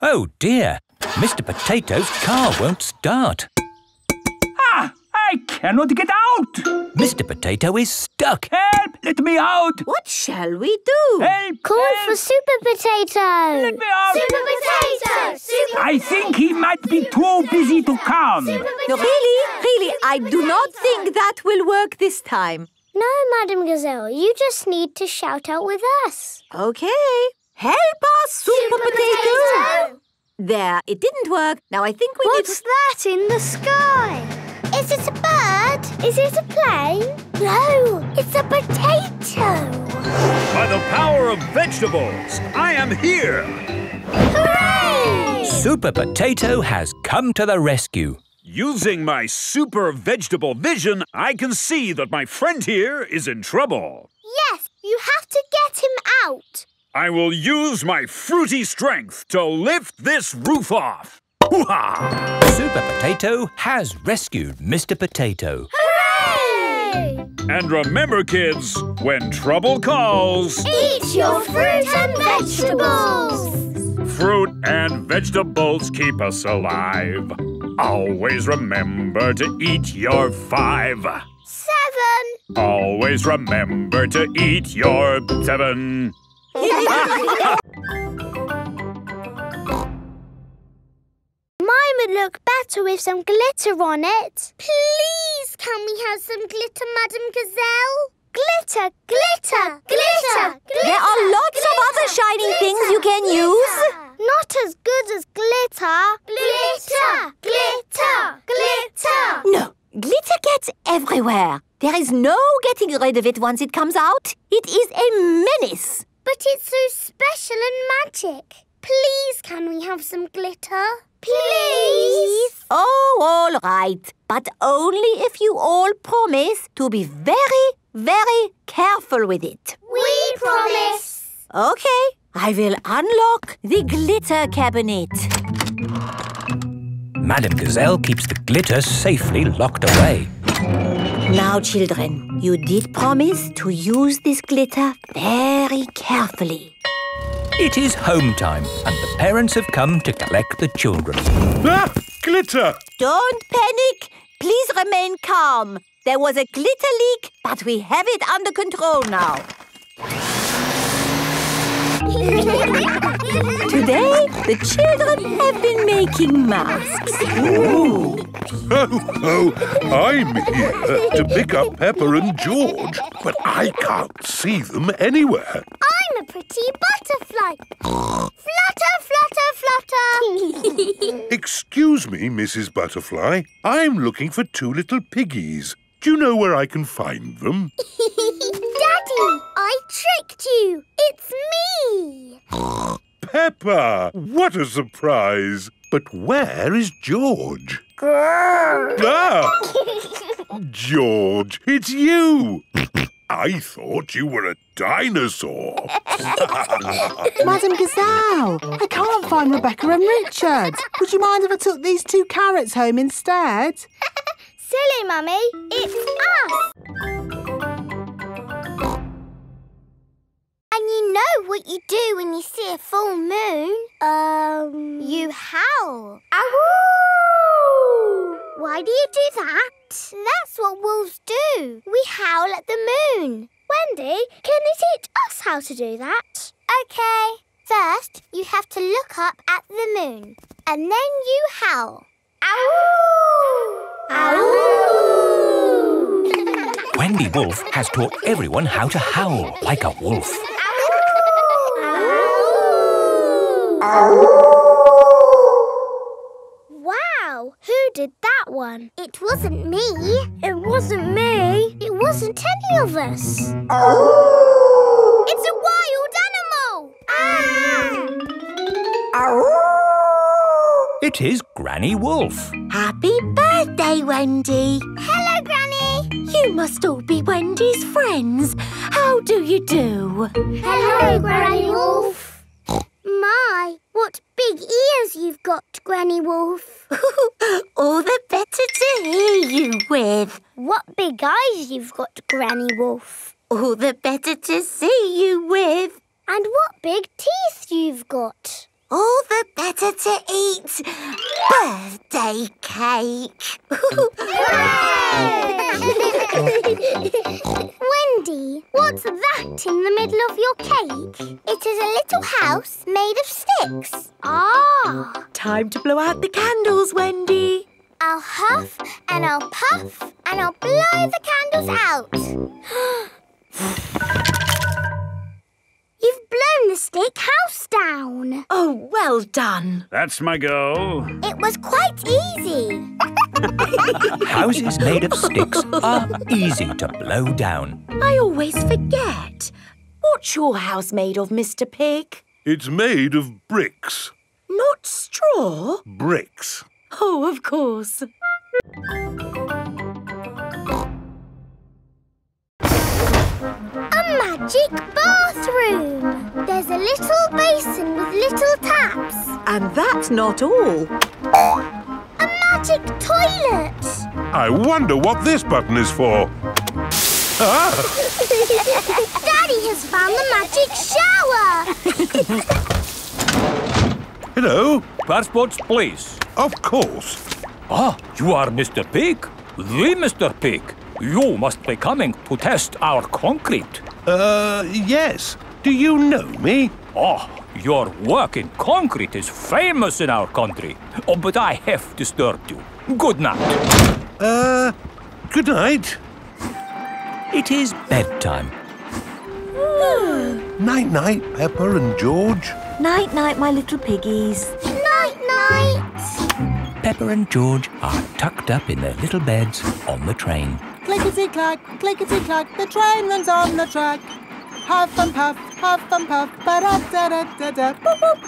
Oh dear, Mr. Potato's car won't start. Ah, I cannot get out. Mr. Potato is stuck. Help, let me out.
What shall we do?
Help,
Call
help.
for Super Potato.
Let me out.
Super Potato. Super
I think he might be too busy to come.
No, really, really, I do not think that will work this time.
No, Madame Gazelle, you just need to shout out with us.
Okay. Help us, Super, Potato. There, it didn't work. Now I think we need
What's that in the sky? Is it a bird? Is it a plane? No, it's a potato.
By the power of vegetables, I am here.
Hooray!
Super Potato has come to the rescue.
Using my super vegetable vision, I can see that my friend here is in trouble.
Yes, you have to get him out.
I will use my fruity strength to lift this roof off. Hoo-ha!
Super Potato has rescued Mr. Potato.
Hooray!
And remember, kids, when trouble calls,
Eat your fruit and vegetables.
fruit and vegetables keep us alive. Always remember to eat your five.
Seven.
Always remember to eat your seven.
Mine would look better with some glitter on it. Please, can we have some glitter, Madame Gazelle? Glitter, glitter, glitter, glitter.
There are lots of other shining things you can use.
Not as good as glitter. Glitter, glitter, glitter.
No, glitter gets everywhere. There is no getting rid of it once it comes out. It is a menace.
But it's so special and magic. Please, can we have some glitter? Please.
Oh, all right. But only if you all promise to be very, very careful with it.
We promise.
Okay, I will unlock the glitter cabinet.
Madame Gazelle keeps the glitter safely locked away.
Now, children, you did promise to use this glitter very carefully.
It is home time, and the parents have come to collect the children.
Ah! Glitter!
Don't panic. Please remain calm. There was a glitter leak, but we have it under control now. Today, the children have been making masks.
Oh, oh, oh, I'm here to pick up Peppa and George, but I can't see them anywhere.
I'm a pretty butterfly. flutter, flutter, flutter.
Excuse me, Mrs. Butterfly. I'm looking for two little piggies. Do you know where I can find them?
Daddy, I tricked you. It's me.
Peppa! What a surprise! But where is George? Ah! George, it's you! I thought you were a dinosaur.
Madame Gazelle, I can't find Rebecca and Richard. Would you mind if I took these two carrots home instead?
Silly, Mummy. It's us. And you know what you do when you see a full moon? Um... You howl. Ahoo! Why do you do that? That's what wolves do. We howl at the moon. Wendy, can you teach us how to do that? Okay. First, you have to look up at the moon. And then you howl. Ow!
Wendy Wolf has taught everyone how to howl like a wolf.
Wow, who did that one? It wasn't me. It wasn't me. It wasn't any of us. It's a wild animal. Ah!
It is Granny Wolf.
Happy birthday, Wendy.
Hello, Granny.
You must all be Wendy's friends. How do you do?
Hello, Granny Wolf. My, what big ears you've got, Granny Wolf.
all the better to hear you with.
What big eyes you've got, Granny Wolf.
All the better to see you with.
And what big teeth you've got.
All the better to eat birthday cake.
Wendy, what's that in the middle of your cake? It is a little house made of sticks. Ah.
Time to blow out the candles, Wendy.
I'll huff and I'll puff and I'll blow the candles out. You've blown the stick house down.
Oh, well done.
That's my go.
It was quite easy.
Houses made of sticks are easy to blow down.
I always forget. What's your house made of, Mr. Pig?
It's made of bricks.
Not straw?
Bricks.
Oh, of course.
Magic bathroom. There's a little basin with little taps.
And that's not all.
A magic toilet.
I wonder what this button is for. Ah!
Daddy has found the magic shower.
Hello?
Passports, please.
Of course.
Ah, you are Mr. Pig? The Mr. Pig. You must be coming to test our concrete.
Uh, yes. Do you know me?
Oh, your work in concrete is famous in our country. Oh, but I have disturbed you. Good night.
Uh, good night.
It is bedtime.
Night night, Peppa and George.
Night, night, my little piggies.
Night, night.
Peppa and George are tucked up in their little beds on the train.
Clickety clack, clickety clack, the train runs on the track. Huff and puff, huff and puff, ba da da da da da, boop boop.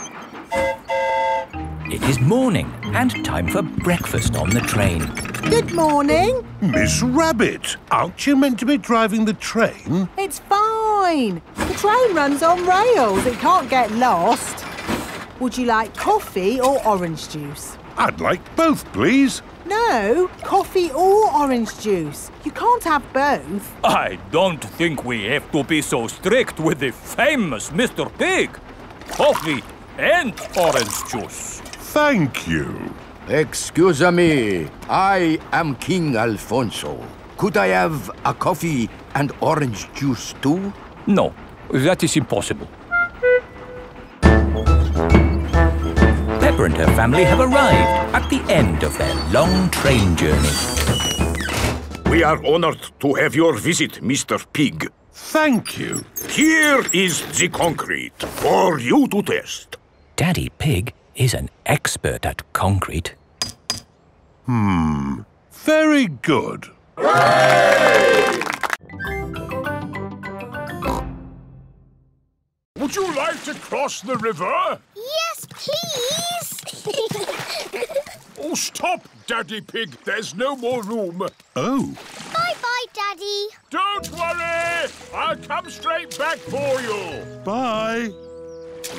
It is morning and time for breakfast on the train.
Good morning.
Miss Rabbit, aren't you meant to be driving the train?
It's fine. The train runs on rails. It can't get lost. Would you like coffee or orange juice?
I'd like both, please.
No, coffee or orange juice. You can't have both.
I don't think we have to be so strict with the famous Mr. Pig. Coffee and orange juice.
Thank you.
Excuse me, I am King Alfonso. Could I have a coffee and orange juice too?
No, that is impossible. Peppa and her family have arrived at the end of their long train journey.
We are honored to have your visit, Mr. Pig.
Thank you.
Here is the concrete for you to test.
Daddy Pig is an expert at concrete.
Hmm. Very good.
Would you like to cross the river?
Yes, please.
Oh, stop, Daddy Pig. There's no more room.
Oh.
Bye-bye, Daddy.
Don't worry. I'll come straight back for you.
Bye.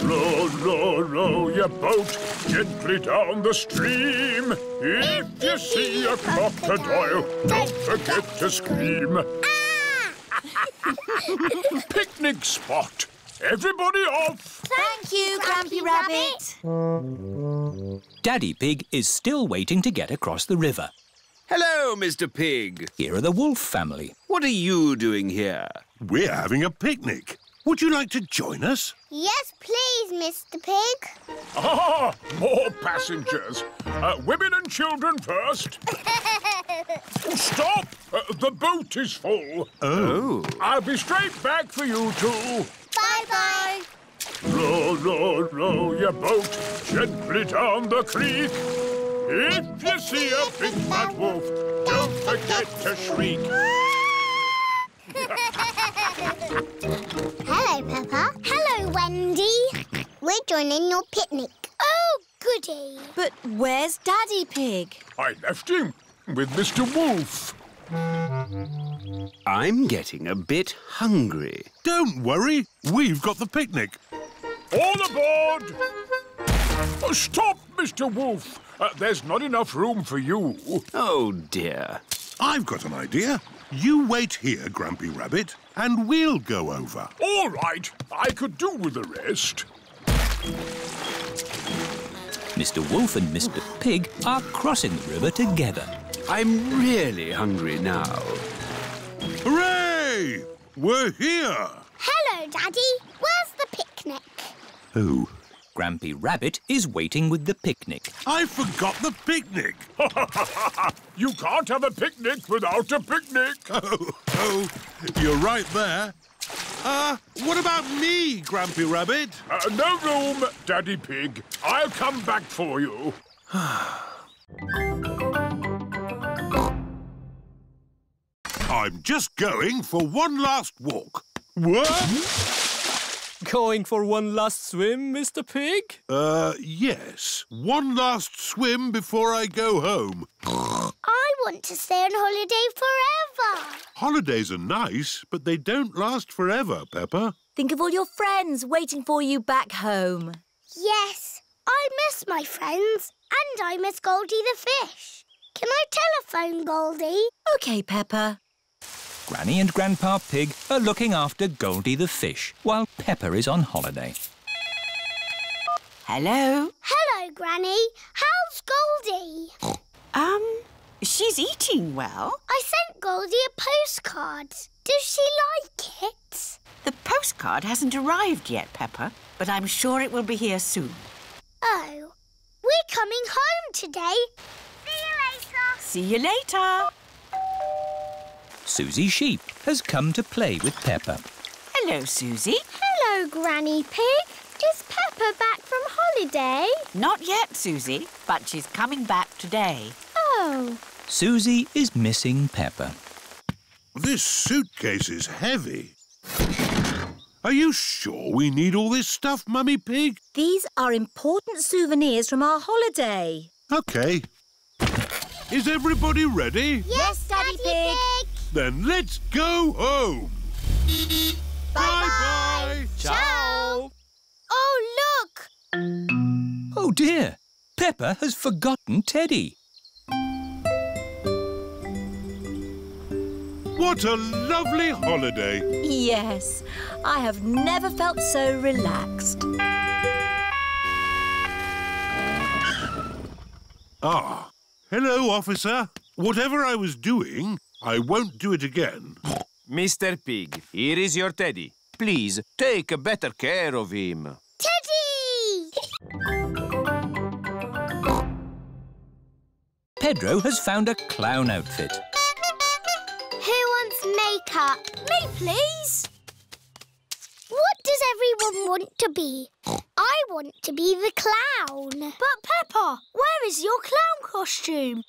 Row, row, row your boat gently down the stream. If you see a crocodile, don't forget to scream. Ah! Picnic spot. Everybody off.
Thank you, Grampy Rabbit.
Daddy Pig is still waiting to get across the river.
Hello, Mr. Pig.
Here are the Wolf family.
What are you doing here?
We're having a picnic. Would you like to join us?
Yes, please, Mr. Pig.
Ah, more passengers. Uh, women and children first. Oh, stop! Uh, the boat is full.
Oh.
I'll be straight back for you two.
Bye-bye.
Row, row, row your boat gently down the creek. If you see a big fat wolf, don't forget to shriek.
Hello, Peppa. Hello, Wendy. We're joining your picnic. Oh, goody.
But where's Daddy Pig?
I left him with Mr. Wolf.
I'm getting a bit hungry.
Don't worry. We've got the picnic.
All aboard! Oh, stop, Mr. Wolf. Uh, there's not enough room for you.
Oh, dear.
I've got an idea. You wait here, Grampy Rabbit, and we'll go over.
All right, I could do with the rest.
Mr. Wolf and Mr. Pig are crossing the river together.
I'm really hungry now.
Hooray! We're here!
Hello, Daddy. Where's the picnic?
Who?
Grampy Rabbit is waiting with the picnic.
I forgot the picnic.
you can't have a picnic without a picnic.
Oh, oh, you're right there. Uh, what about me, Grampy Rabbit?
Uh, no room, Daddy Pig. I'll come back for you.
I'm just going for one last walk. What?
Going for one last swim, Mr. Pig?
Uh, yes. One last swim before I go home.
I want to stay on holiday forever.
Holidays are nice, but they don't last forever, Peppa.
Think of all your friends waiting for you back home.
Yes, I miss my friends and I miss Goldie the fish. Can I telephone Goldie?
OK, Peppa.
Granny and Grandpa Pig are looking after Goldie the fish while Peppa is on holiday.
Hello?
Hello, Granny. How's Goldie?
Um, she's eating well.
I sent Goldie a postcard. Does she like it?
The postcard hasn't arrived yet, Peppa, but I'm sure it will be here soon.
Oh, we're coming home today. See you later.
See you later.
Susie Sheep has come to play with Peppa.
Hello, Susie.
Hello, Granny Pig. Is Peppa back from holiday?
Not yet, Susie, but she's coming back today.
Oh.
Susie is missing Peppa.
This suitcase is heavy. Are you sure we need all this stuff, Mummy Pig?
These are important souvenirs from our holiday.
OK. Is everybody ready?
Yes, Daddy, Pig.
Then let's go home.
Bye-bye.
Ciao.
Oh, look.
Oh dear, Peppa has forgotten Teddy.
What a lovely holiday.
Yes, I have never felt so relaxed.
Ah, hello, officer. Whatever I was doing, I won't do it again.
Mr. Pig, here is your teddy. Please, take better care of him.
Teddy!
Pedro has found a clown outfit.
Who wants makeup? Me, please. What does everyone want to be? I want to be the clown. But, Peppa, where is your clown costume?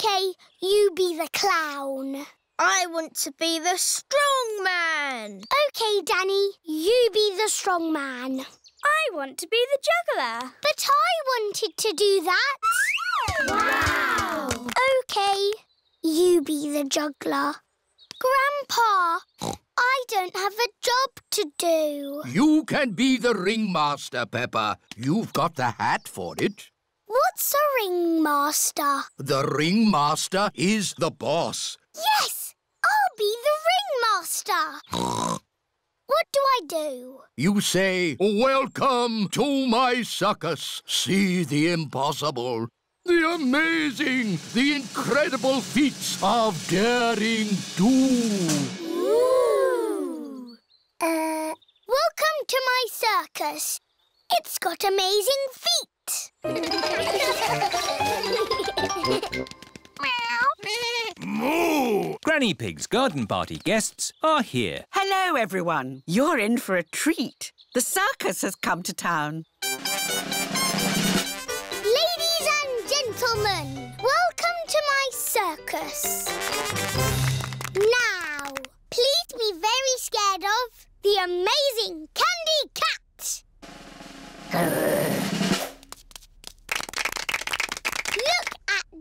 OK, you be the clown. I want to be the strong man. OK, Danny, you be the strong man. I want to be the juggler. But I wanted to do that. Wow! OK, you be the juggler. Grandpa, I don't have a job to do.
You can be the ringmaster, Peppa. You've got the hat for it.
What's a ringmaster?
The ringmaster is the boss.
Yes, I'll be the ringmaster. what do I do?
You say, Welcome to my circus. See the impossible, the amazing, the incredible feats of daring do.
Ooh. Uh, welcome to my circus. It's got amazing feet.
Moo! Granny Pig's garden party guests are here.
Hello, everyone. You're in for a treat. The circus has come to town.
Ladies and gentlemen, welcome to my circus. Now, please be very scared of the amazing Candy Cat.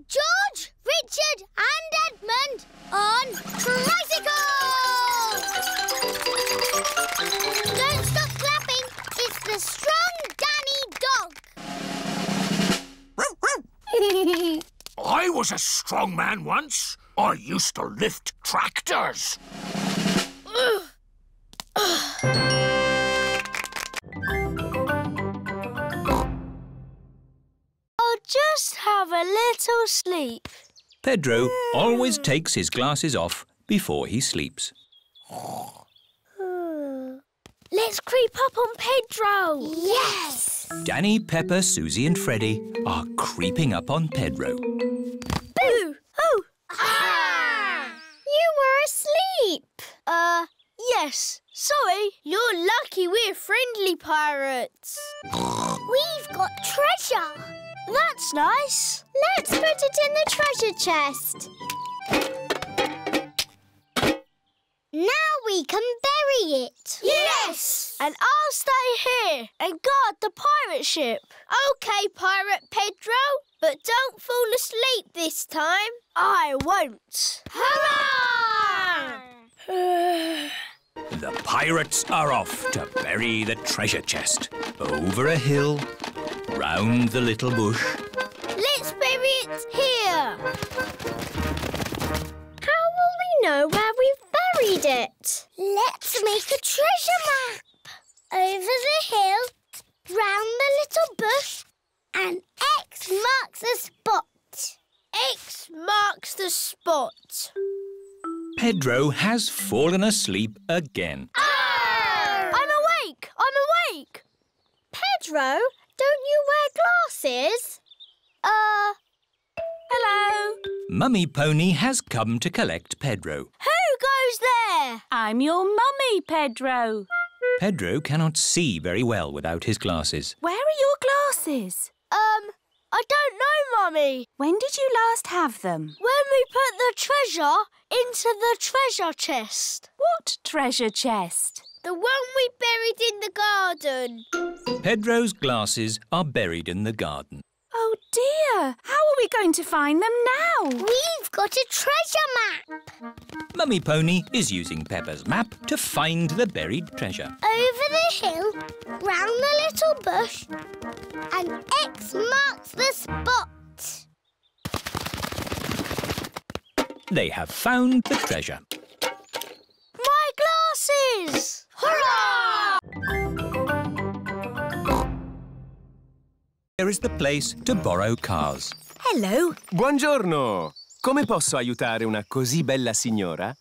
George, Richard and Edmond on tricycles! Don't stop clapping. It's the strong Danny dog.
I was a strong man once. I used to lift tractors.
Just have a little sleep.
Pedro always takes his glasses off before he sleeps.
Let's creep up on Pedro. Yes.
Danny, Peppa, Susie and Freddy are creeping up on Pedro.
Boo! Oh! Ah! You were asleep. Uh, yes. Sorry. You're lucky we're friendly pirates. We've got treasure. That's nice. Let's put it in the treasure chest. Now we can bury bury it.
Yes! And I'll stay here and guard the pirate ship. OK, Pirate Pedro, but don't fall asleep this time. I won't. Hurrah!
The pirates are off to bury the treasure chest. Over a hill, round the little bush.
Let's bury it here.
How will we know where we've buried it? Let's make a treasure map. Over the hill, round the little bush, and X marks the spot.
X marks the spot.
Pedro has fallen asleep again. Oh!
I'm awake! I'm awake!
Pedro, don't you wear glasses?
Uh, hello?
Mummy Pony has come to collect Pedro.
Who goes there?
I'm your mummy, Pedro.
Pedro cannot see very well without his glasses.
Where are your glasses?
Um, I don't know, Mummy.
When did you last have them?
When we put the treasure into the treasure chest.
What treasure chest?
The one we buried in the garden.
Pedro's glasses are buried in the garden.
Oh dear! How are we going to find them now?
We've got a treasure map.
Mummy Pony is using Peppa's map to find the buried treasure.
Over the hill, round the little bush, and X marks the spot.
They have found the treasure.
My glasses! Hurrah!
Here is the place to borrow cars.
Hello.
Buongiorno. Come posso aiutare una così bella signora?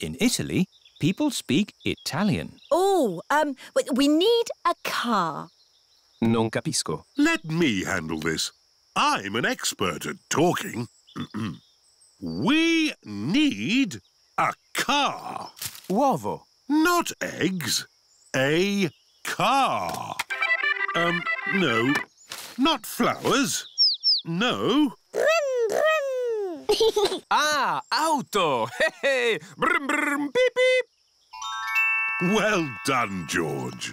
In Italy, people speak Italian.
Oh, um, we need a car.
Non capisco.
Let me handle this. I'm an expert at talking. we need a car.
Uovo.
Not eggs. A car. Um, no. Not flowers. No.
Brum, brum.
Ah, auto! Hey, hey. Brum, brum, beep, beep.
Well done, George.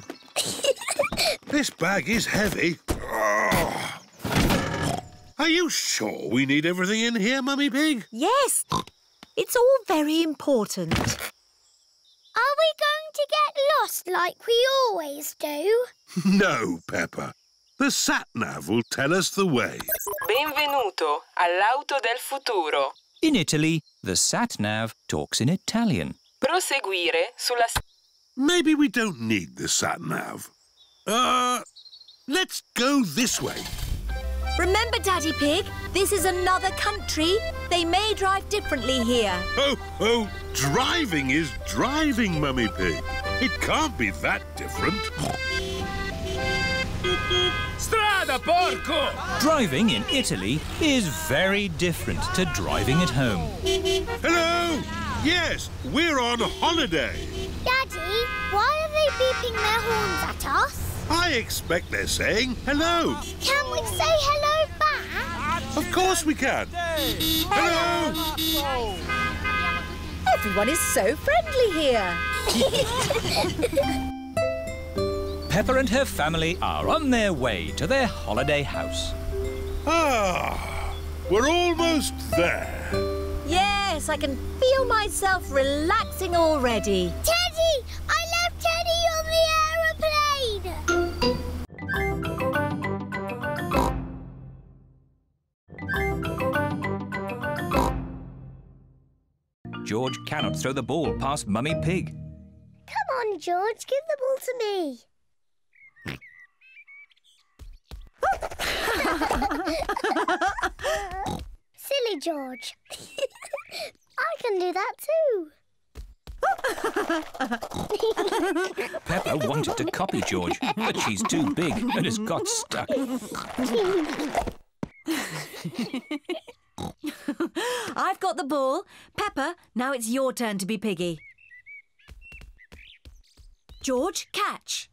this bag is heavy. Ugh. Are you sure we need everything in here, Mummy Pig?
Yes. It's all very important.
Are we going to get lost like we always do?
No, Peppa. The sat-nav will tell us the way.
Benvenuto all'auto del futuro.
In Italy, the sat-nav talks in Italian.
Proseguire sulla s-
Maybe we don't need the sat-nav. Uh, let's go this way.
Remember, Daddy Pig, this is another country. They may drive differently here.
Oh, oh, driving is driving, Mummy Pig. It can't be that different.
Strada, porco!
Driving in Italy is very different to driving at home.
Hello! Yes, we're on holiday.
Daddy, why are they beeping their horns at us?
I expect they're saying hello.
Can we say hello back?
Of course we can. Hello!
Everyone is so friendly here.
Peppa and her family are on their way to their holiday house.
Ah, we're almost there.
Yes, I can feel myself relaxing already.
Teddy! I love Teddy on the aeroplane!
George cannot throw the ball past Mummy Pig.
Come on, George, give the ball to me. Silly George. I can do that too.
Peppa wanted to copy George, but she's too big and has got stuck.
I've got the ball. Peppa, now it's your turn to be piggy. George, catch.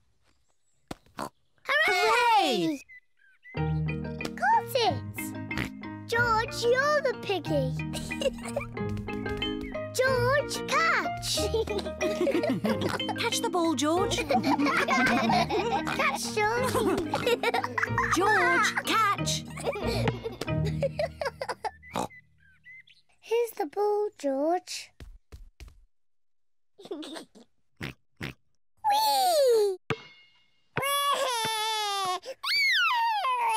Hooray! Got it! George, you're the piggy. George, catch!
Catch the ball, George.
Catch, George.
George, catch.
Here's the ball, George. Whee!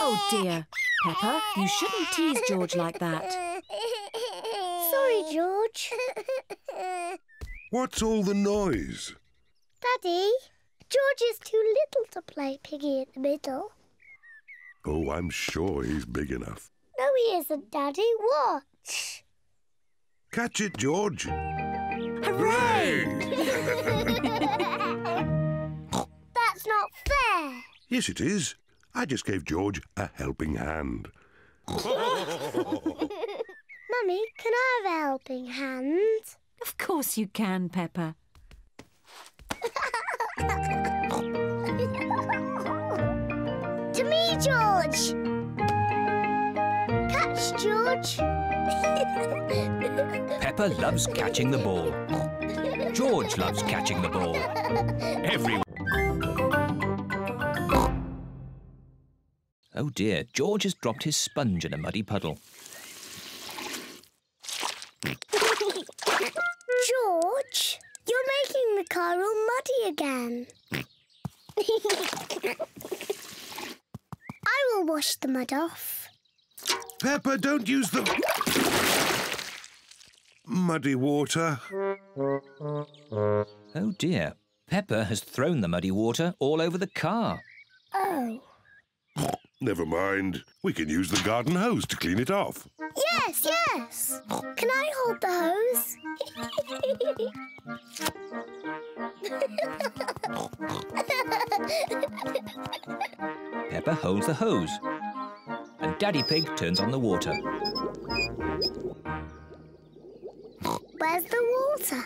Oh dear. Peppa, you shouldn't tease George like that.
Sorry, George.
What's all the noise?
Daddy, George is too little to play piggy in the middle.
Oh, I'm sure he's big enough.
No, he isn't, Daddy. Watch.
Catch it, George.
Hooray!
That's not fair.
Yes, it is. I just gave George a helping hand.
Mummy, can I have a helping hand?
Of course you can, Peppa.
To me, George. Catch, George.
Peppa loves catching the ball. George loves catching the ball. Everyone. Oh dear, George has dropped his sponge in a muddy puddle.
George, you're making the car all muddy again. I will wash the mud off.
Peppa, don't use the muddy water.
Oh dear, Peppa has thrown the muddy water all over the car.
Oh.
Never mind. We can use the garden hose to clean it off.
Yes, yes. Can I hold the hose?
Peppa holds the hose. And Daddy Pig turns on the water.
Where's the water?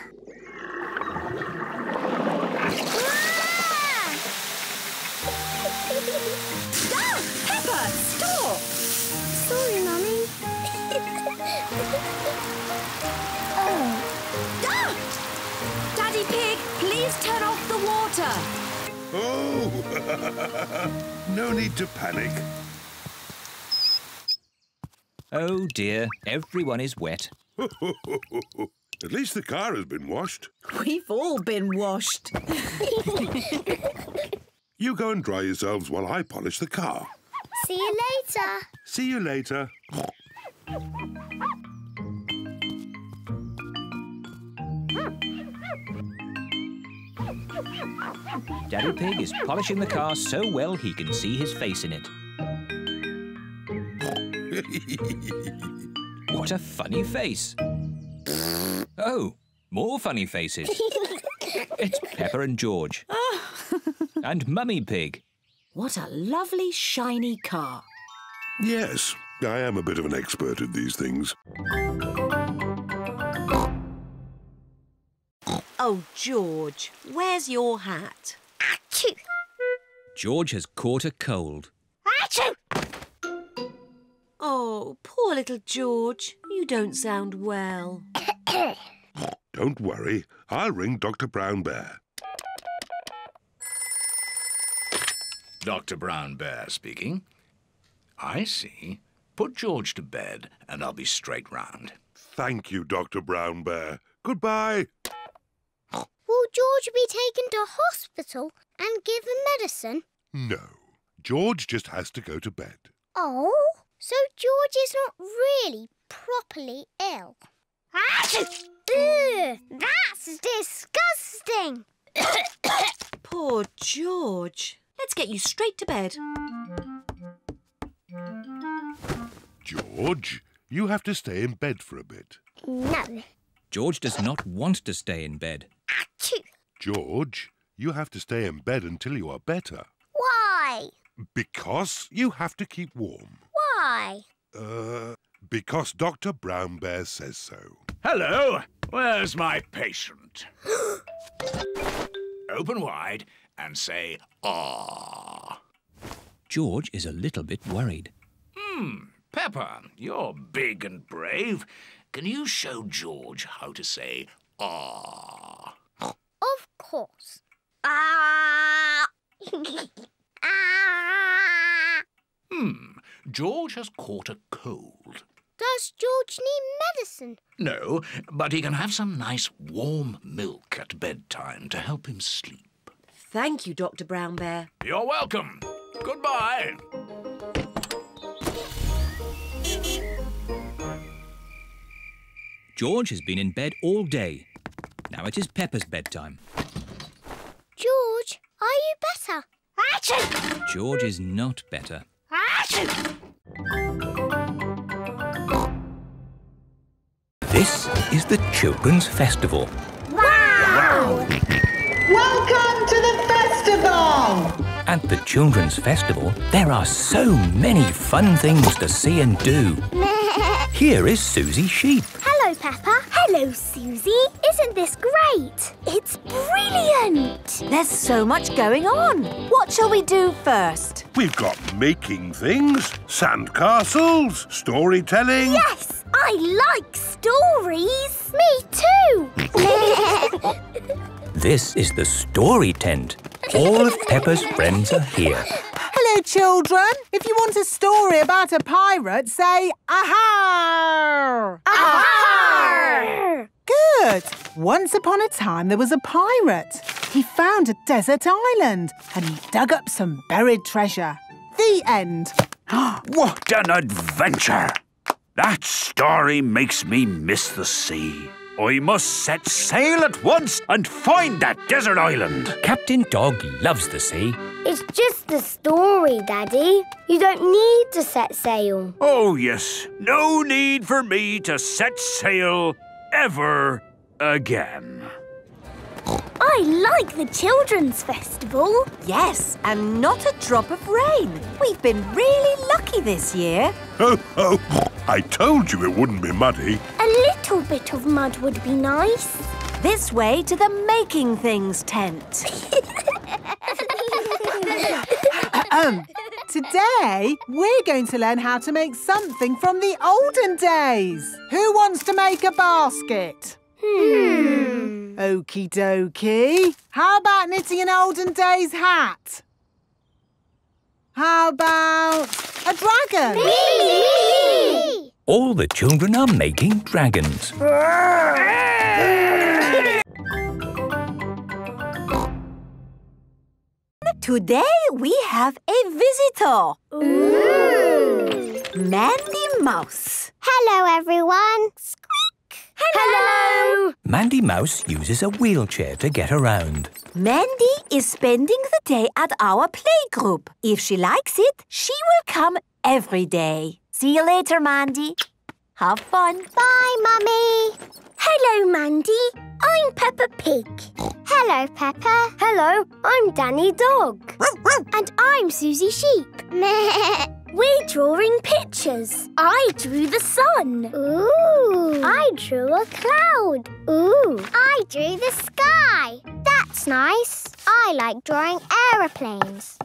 Water.
Oh! no need to panic.
Oh dear, everyone is wet.
At least the car has been washed.
We've all been washed.
You go and dry yourselves while I polish the car.
See you later.
See you later.
Daddy Pig is polishing the car so well he can see his face in it. What a funny face. Oh, more funny faces. It's Peppa and George. Oh. and Mummy Pig.
What a lovely shiny car.
Yes, I am a bit of an expert at these things.
Oh, George, where's your hat?
Achoo!
George has caught a cold.
Achoo!
Oh, poor little George. You don't sound well.
Don't worry, I'll ring Dr. Brown Bear.
Dr. Brown Bear speaking. I see. Put George to bed and I'll be straight round.
Thank you, Dr. Brown Bear. Goodbye.
Will George be taken to hospital and given medicine?
No, George just has to go to bed.
Oh, so George is not really properly ill. Achoo! Ugh, that's disgusting.
Poor George. Let's get you straight to bed.
George, you have to stay in bed for a bit.
No.
George does not want to stay in bed.
Achoo!
George, you have to stay in bed until you are better.
Why?
Because you have to keep warm.
Why?
Uh, because Dr. Brown Bear says so.
Hello, where's my patient? Open wide and say, ah.
George is a little bit worried.
Hmm, Peppa, you're big and brave. Can you show George how to say ah?
Of course. Ah! ah! Hmm.
George has caught a cold.
Does George need medicine?
No, but he can have some nice warm milk at bedtime to help him sleep.
Thank you, Dr Brown Bear.
You're welcome. Goodbye.
George has been in bed all day. Now it is Peppa's bedtime.
George, are you better? Achoo!
George is not better.
Achoo!
This is the Children's Festival.
Wow! Welcome to the festival!
At the Children's Festival, there are so many fun things to see and do. Here is Susie Sheep.
Hello, Peppa. Hello, Susie. Isn't this great? It's brilliant.
There's so much going on. What shall we do first?
We've got making things, sand castles, storytelling.
Yes, I like stories. Me too.
This is the story tent. All of Peppa's friends are here.
Hello, children. If you want a story about a pirate, say aha!
Aha!
Good. Once upon a time, there was a pirate. He found a desert island and he dug up some buried treasure. The end.
What an adventure! That story makes me miss the sea. I must set sail at once and find that desert island.
Captain Dog loves the sea.
It's just the story, Daddy. You don't need to set sail.
Oh, yes. No need for me to set sail ever again.
I like the Children's Festival.
Yes, and not a drop of rain. We've been really lucky this year.
Oh, oh, I told you it wouldn't be muddy.
A little bit of mud would be nice.
This way to the making things tent.
um, today, we're going to learn how to make something from the olden days. Who wants to make a basket?
Hmm.
Okie dokie. How about knitting an olden days hat? How about a dragon?
Me!
All the children are making dragons.
Today we have a visitor.
Ooh.
Mandy Mouse.
Hello, everyone. Squeak. Hello.
Mandy Mouse uses a wheelchair to get around.
Mandy is spending the day at our playgroup. If she likes it, she will come every day. See you later, Mandy. Have fun.
Bye, Mummy. Hello, Mandy. I'm Peppa Pig. Hello, Peppa. Hello, I'm Danny Dog. and I'm Susie Sheep. We're drawing pictures. I drew the sun. Ooh. I drew a cloud. Ooh. I drew the sky. That's nice. I like drawing aeroplanes.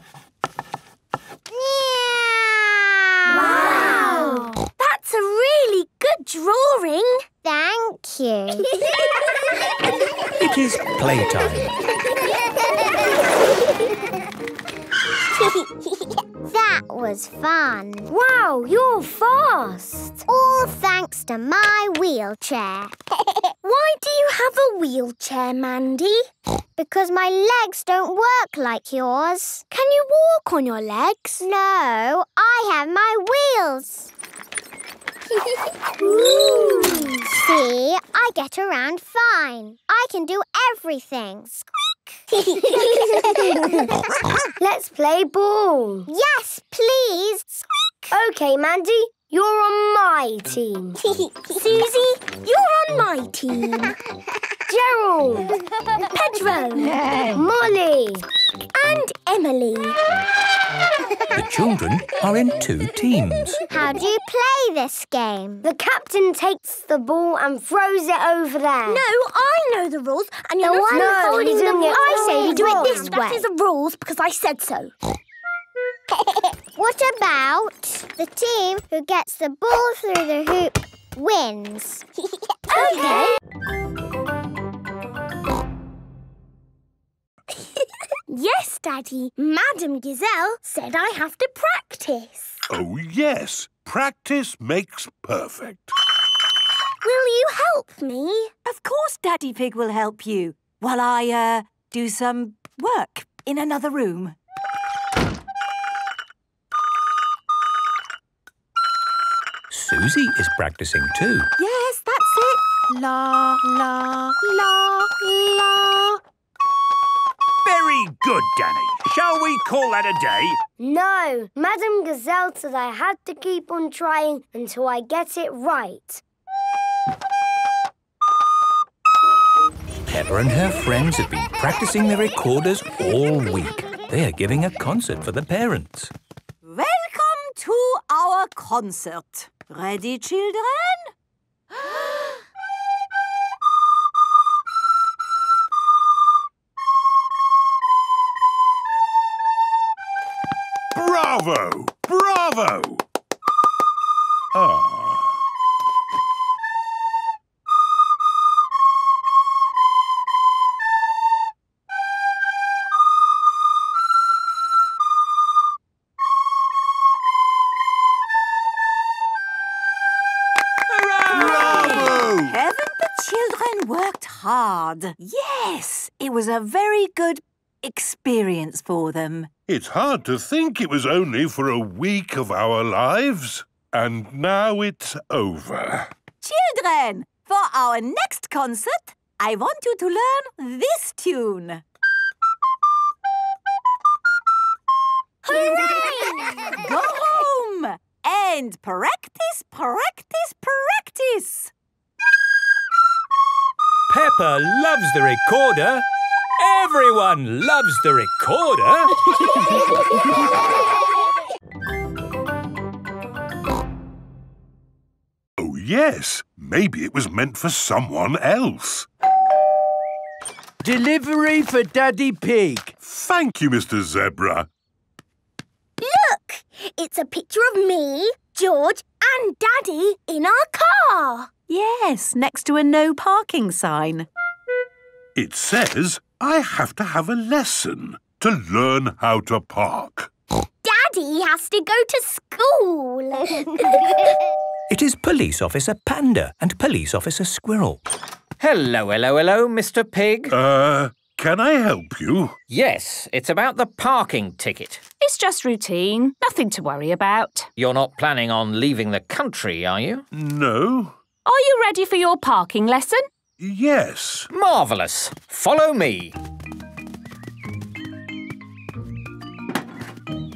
Wow. That's a really good drawing. Thank you.
It is playtime.
that was fun. Wow, you're fast. All thanks to my wheelchair. Why do you have a wheelchair, Mandy? Because my legs don't work like yours. Can you walk on your legs? No, I have my wheels. See, I get around fine. I can do everything. Squeak! Let's play ball. Yes, please. Squeak! OK, Mandy, you're on my team. Susie, you're on my team. Gerald, Pedro, Molly, and Emily.
The children are in two teams.
How do you play this game? The captain takes the ball and throws it over there. No, I know the rules, and you're the one
No,
holding
he's
the
it
I say you do it this way.
That is
the rules because I said so. what about the team who gets the ball through the hoop wins? okay. Yes, Daddy. Madame Gazelle said I have to practice.
Oh, yes. Practice makes perfect.
Will you help me?
Of course Daddy Pig will help you while I, uh, do some work in another room.
Susie is practicing too.
Yes, that's it. La, la, la, la.
Very good, Danny. Shall we call that a day?
No, Madame Gazelle said I had to keep on trying until I get it right.
Peppa and her friends have been practicing their recorders all week. They are giving a concert for the parents.
Welcome to our concert. Ready, children?
Bravo! Bravo!
Yes, it was a very good experience for them.
It's hard to think it was only for a week of our lives. And now it's over.
Children, for our next concert, I want you to learn this tune.
Hooray!
Go home and practice, practice, practice.
Peppa loves the recorder. Everyone loves the recorder.
Oh, yes. Maybe it was meant for someone else.
Delivery for Daddy Pig.
Thank you, Mr. Zebra.
Look! It's a picture of me, George and Daddy in our car.
Yes, next to a no parking sign.
It says I have to have a lesson to learn how to park.
Daddy has to go to school.
It is Police Officer Panda and Police Officer Squirrel.
Hello, hello, hello, Mr. Pig.
Uh, can I help you?
Yes, it's about the parking ticket.
It's just routine. Nothing to worry about.
You're not planning on leaving the country, are you?
No.
Are you ready for your parking lesson?
Yes.
Marvellous. Follow me.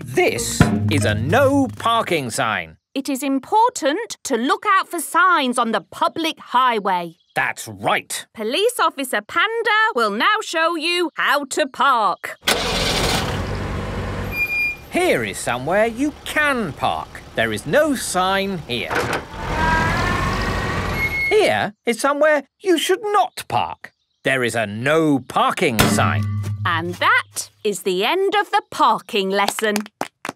This is a no parking sign.
It is important to look out for signs on the public highway.
That's right.
Police Officer Panda will now show you how to park.
Here is somewhere you can park. There is no sign here. Here is somewhere you should not park. There is a no parking sign.
And that is the end of the parking lesson.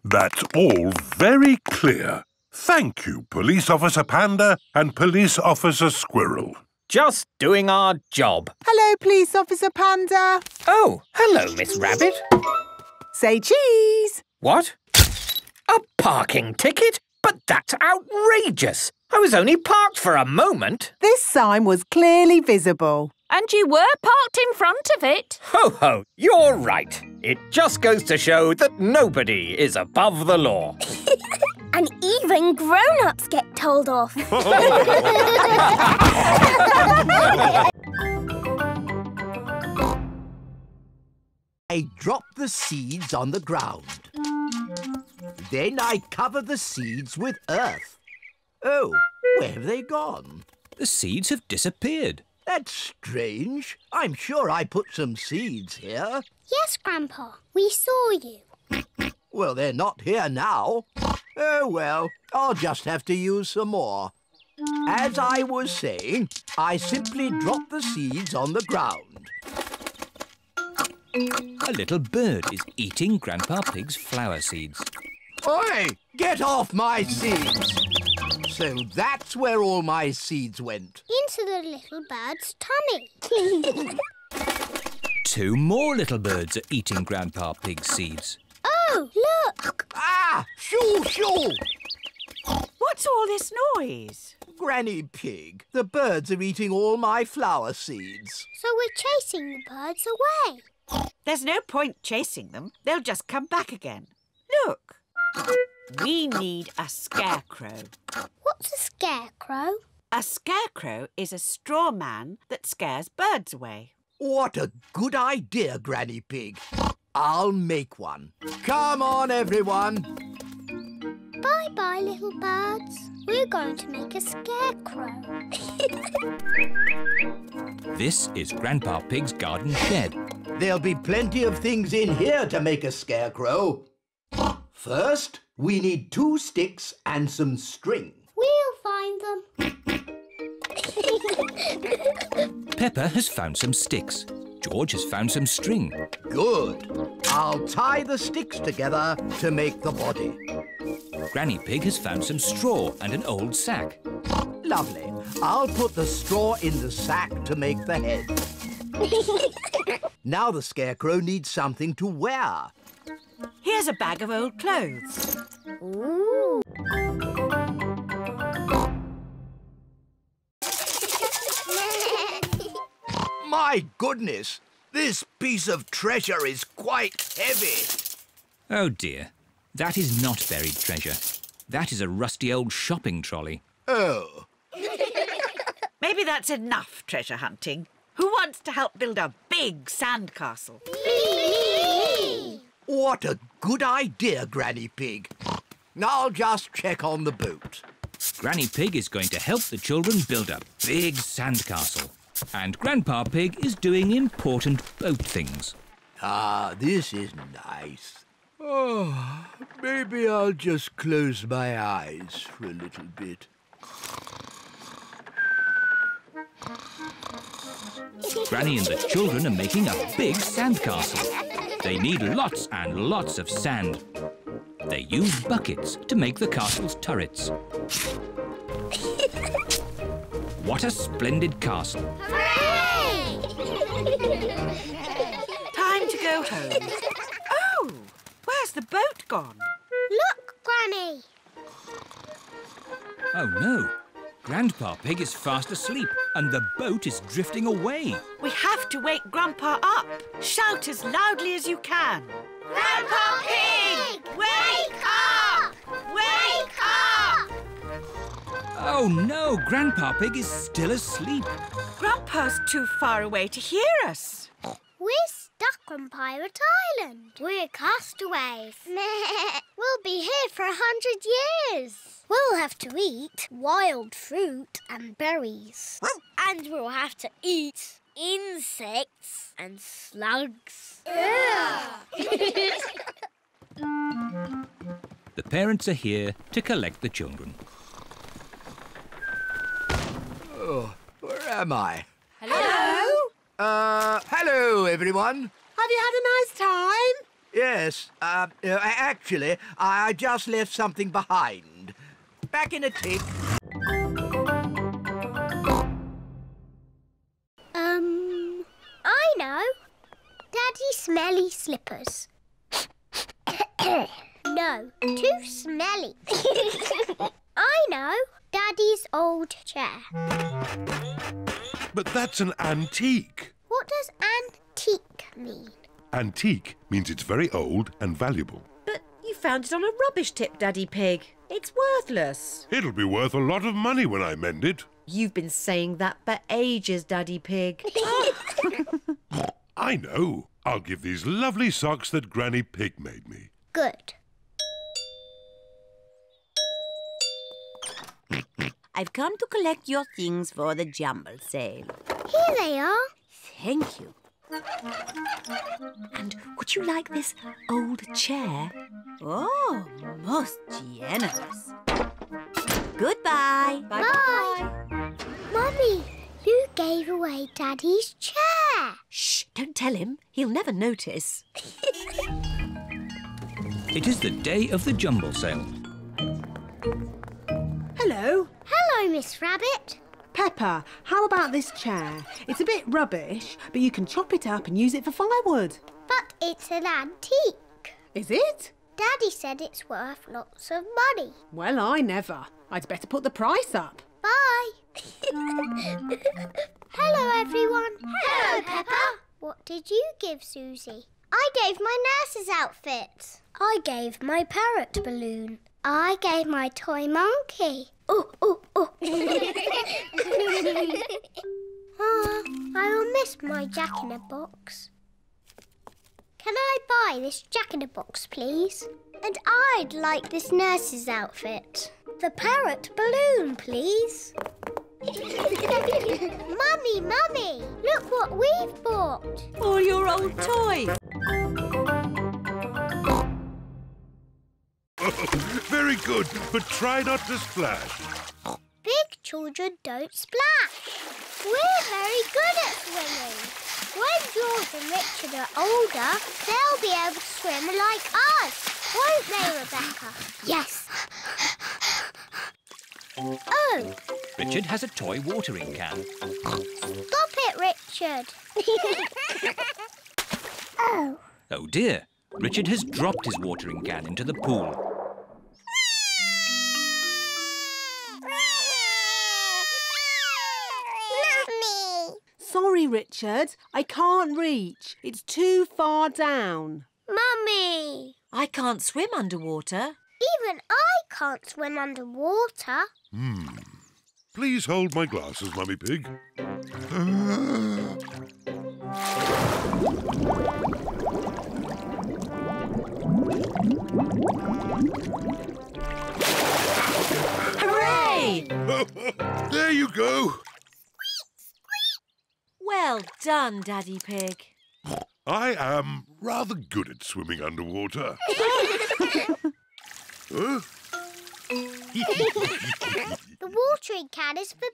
That's all very clear. Thank you, Police Officer Panda and Police Officer Squirrel.
Just doing our job.
Hello, Police Officer Panda.
Oh, hello, Miss Rabbit.
Say cheese.
What? A parking ticket? But that's outrageous. I was only parked for a moment.
This sign was clearly visible.
And you were parked in front of it.
Ho ho, you're right. It just goes to show that nobody is above the law.
and even grown-ups get told off.
I dropped the seeds on the ground. Then I cover the seeds with earth. Oh, where have they gone?
The seeds have disappeared.
That's strange. I'm sure I put some seeds here.
yes, Grandpa, we saw you.
Well, they're not here now. Oh, well, I'll just have to use some more. As I was saying, I simply drop the seeds on the ground.
A little bird is eating Grandpa Pig's flower seeds.
Oi! Get off my seeds! So that's where all my seeds went.
Into the little bird's tummy.
Two more little birds are eating Grandpa Pig's seeds.
oh, look!
Ah!
Ah! Shoo, shoo!
What's all this noise?
Granny Pig, the birds are eating all my flower seeds.
So we're chasing the birds away.
There's no point chasing them. They'll just come back again. Look. We need a scarecrow.
What's a scarecrow?
A scarecrow is a straw man that scares birds away.
What a good idea, Granny Pig. I'll make one. Come on, everyone.
Bye-bye, little birds. We're going to make a scarecrow.
This is Grandpa Pig's garden shed.
There'll be plenty of things in here to make a scarecrow. First, we need two sticks and some string.
We'll find them.
Peppa has found some sticks. George has found some string.
Good. I'll tie the sticks together to make the body.
Granny Pig has found some straw and an old sack.
Lovely. I'll put the straw in the sack to make the head. now the scarecrow needs something to wear.
Here's a bag of old clothes.
Ooh.
My goodness, this piece of treasure is quite heavy.
Oh dear, that is not buried treasure. That is a rusty old shopping trolley.
Oh.
Maybe that's enough treasure hunting. Who wants to help build a big sandcastle? Me!
What a good idea, Granny Pig. I'll just check on the boat.
Granny Pig is going to help the children build a big sandcastle. And Grandpa Pig is doing important boat things.
Ah, this is nice. Oh, maybe I'll just close my eyes for a little bit.
Granny and the children are making a big sandcastle. They need lots and lots of sand. They use buckets to make the castle's turrets. What a splendid castle. Hooray!
Time to go home. Oh, where's the boat gone?
Look, Granny.
Oh no, Grandpa Pig is fast asleep and the boat is drifting away.
We have to wake Grandpa up. Shout as loudly as you can.
Grandpa Pig! Wake up! Wake up!
Oh no, Grandpa Pig is still asleep.
Grandpa's too far away to hear us.
We're stuck on Pirate Island. We're castaways. we'll be here for a hundred years. We'll have to eat wild fruit and berries. and we'll have to eat insects and slugs.
The parents are here to collect the children.
Oh, where am I?
Hello?
Uh, hello, everyone.
Have you had a nice time?
Yes, uh, uh, actually, I just left something behind. Back in a tick.
Um, I know. Daddy smelly slippers. no, too smelly. I know. Daddy's old chair.
But that's an antique.
What does antique mean?
Antique means it's very old and valuable.
But you found it on a rubbish tip, Daddy Pig. It's worthless.
It'll be worth a lot of money when I mend it.
You've been saying that for ages, Daddy Pig.
I know. I'll give these lovely socks that Granny Pig made me.
Good.
I've come to collect your things for the jumble sale.
Here they are.
Thank you.
And would you like this old chair?
Oh, most generous. Goodbye.
Bye. Bye. Mummy, you gave away Daddy's chair.
Shh, don't tell him. He'll never notice.
It is the day of the jumble sale.
Hello.
Hello, Miss Rabbit.
Peppa, how about this chair? It's a bit rubbish, but you can chop it up and use it for firewood.
But it's an antique.
Is it?
Daddy said it's worth lots of money.
Well, I never. I'd better put the price up.
Bye. Hello, everyone. Hello, Peppa. What did you give Susie? I gave my nurse's outfit. I gave my parrot balloon. I gave my toy monkey. Oh, oh, oh. Ah, I will miss my jack in a box. Can I buy this jack in a box, please? And I'd like this nurse's outfit. The parrot balloon, please. mummy, mummy, look what we've bought.
All your old toys.
Very good, but try not to splash.
Big children don't splash. We're very good at swimming. When George and Richard are older, they'll be able to swim like us, won't they, Rebecca? Yes. Oh,
Richard has a toy watering can.
stop it, Richard. oh.
Oh dear, Richard has dropped his watering can into the pool.
Sorry, Richard. I can't reach. It's too far down.
Mummy.
I can't swim underwater.
Even I can't swim underwater.
Hmm. Please hold my glasses, Mummy Pig.
Hooray!
there you go.
Well done, Daddy Pig.
I am rather good at swimming underwater. Huh?
the watering can is for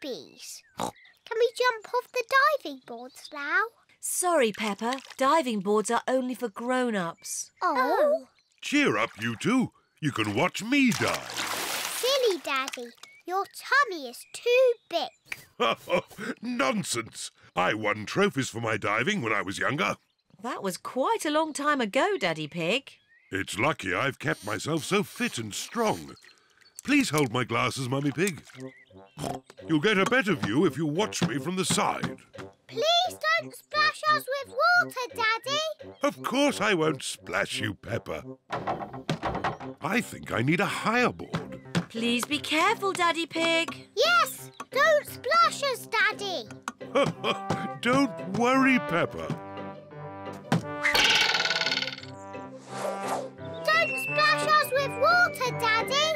babies. Can we jump off the diving boards now?
Sorry, Peppa. Diving boards are only for grown-ups.
Oh.
Cheer up, you two. You can watch me dive.
Silly Daddy. Your tummy is too big.
Nonsense. I won trophies for my diving when I was younger.
That was quite a long time ago, Daddy Pig.
It's lucky I've kept myself so fit and strong. Please hold my glasses, Mummy Pig. You'll get a better view if you watch me from the side.
Please don't splash us with water, Daddy.
Of course I won't splash you, Peppa. I think I need a higher board.
Please be careful, Daddy Pig.
Yes, don't splash us, Daddy.
Don't worry, Peppa.
Don't splash us with water, Daddy.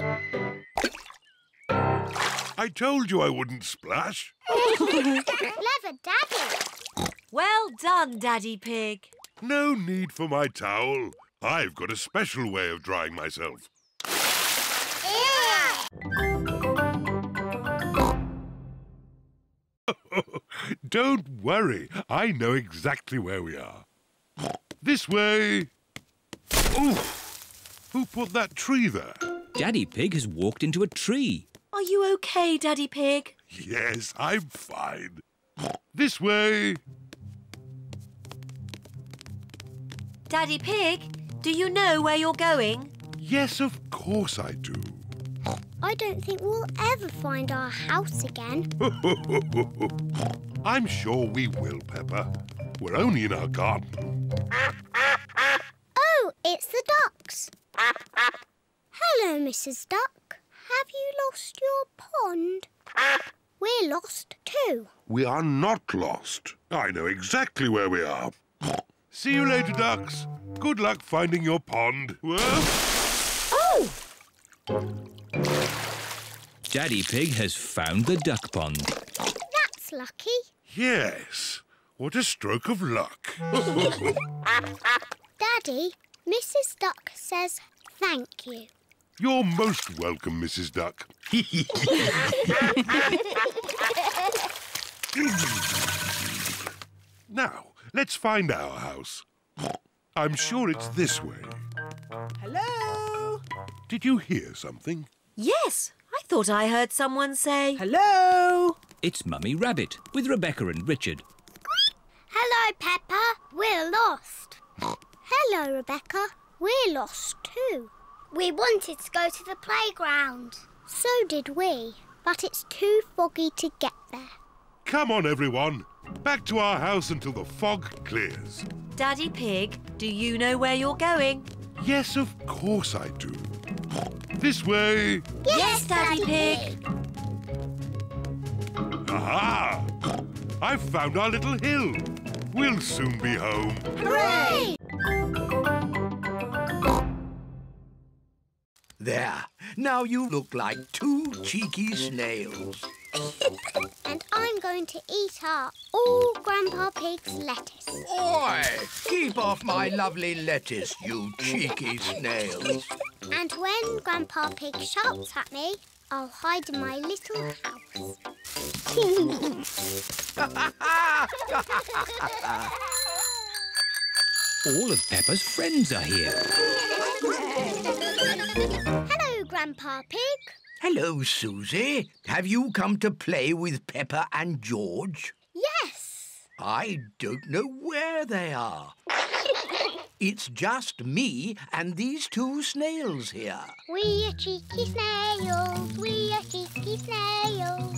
I told you I wouldn't splash.
Clever Daddy.
Well done, Daddy Pig.
No need for my towel. I've got a special way of drying myself. Don't worry. I know exactly where we are. This way. Oof! Who put that tree there?
Daddy Pig has walked into a tree.
Are you okay, Daddy Pig?
Yes, I'm fine. This way.
Daddy Pig, do you know where you're going?
Yes, of course I do.
I don't think we'll ever find our house again.
I'm sure we will, Peppa. We're only in our garden.
Oh, it's the ducks. Hello, Mrs. Duck. Have you lost your pond? We're lost too.
We are not lost. I know exactly where we are. See you later, ducks. Good luck finding your pond.
Oh!
Daddy Pig has found the duck pond.
That's lucky.
Yes. What a stroke of luck.
Daddy, Mrs. Duck says thank you.
You're most welcome, Mrs. Duck. now, let's find our house. I'm sure it's this way.
Hello?
Did you hear something?
Yes, I thought I heard someone say...
Hello?
It's Mummy Rabbit with Rebecca and Richard.
Hello, Peppa. We're lost. Hello, Rebecca. We're lost too. We wanted to go to the playground. So did we, but it's too foggy to get there.
Come on, everyone. Back to our house until the fog clears.
Daddy Pig, do you know where you're going?
Yes, of course I do. This way.
Yes, Daddy Pig.
Aha! I've found our little hill. We'll soon be home.
Hooray!
There. Now you look like two cheeky snails.
And I'm going to eat up all Grandpa Pig's lettuce.
Oi! Keep off my lovely lettuce, you cheeky snails.
And when Grandpa Pig shouts at me, I'll hide in my little house.
All of Peppa's friends are here.
Hello, Grandpa Pig.
Hello, Susie. Have you come to play with Peppa and George?
Yes.
I don't know where they are. It's just me and these two snails here.
We are cheeky snails. We are cheeky snails.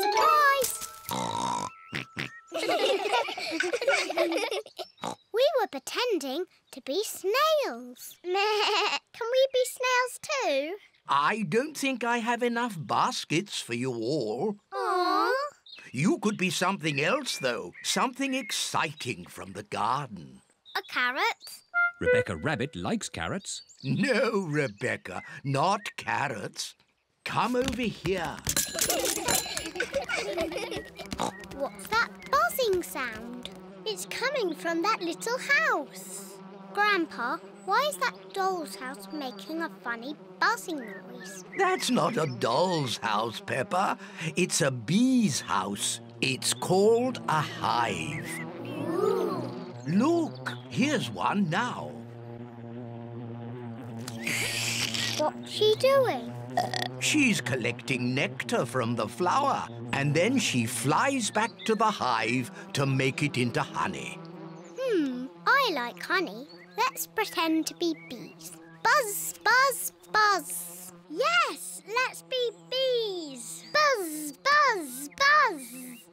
Surprise! we were pretending to be snails. Can we be snails too?
I don't think I have enough baskets for you all.
Aww.
You could be something else, though. Something exciting from the garden.
A carrot?
Rebecca Rabbit likes carrots.
No, Rebecca, not carrots. Come over here.
What's that buzzing sound? It's coming from that little house. Grandpa, why is that doll's house making a funny buzzing noise?
That's not a doll's house, Peppa. It's a bee's house. It's called a hive. Look, here's one now.
What's she doing?
She's collecting nectar from the flower, and then she flies back to the hive to make it into honey.
Hmm, I like honey. Let's pretend to be bees. Buzz, buzz, buzz. Yes, let's be bees. Buzz, buzz, buzz.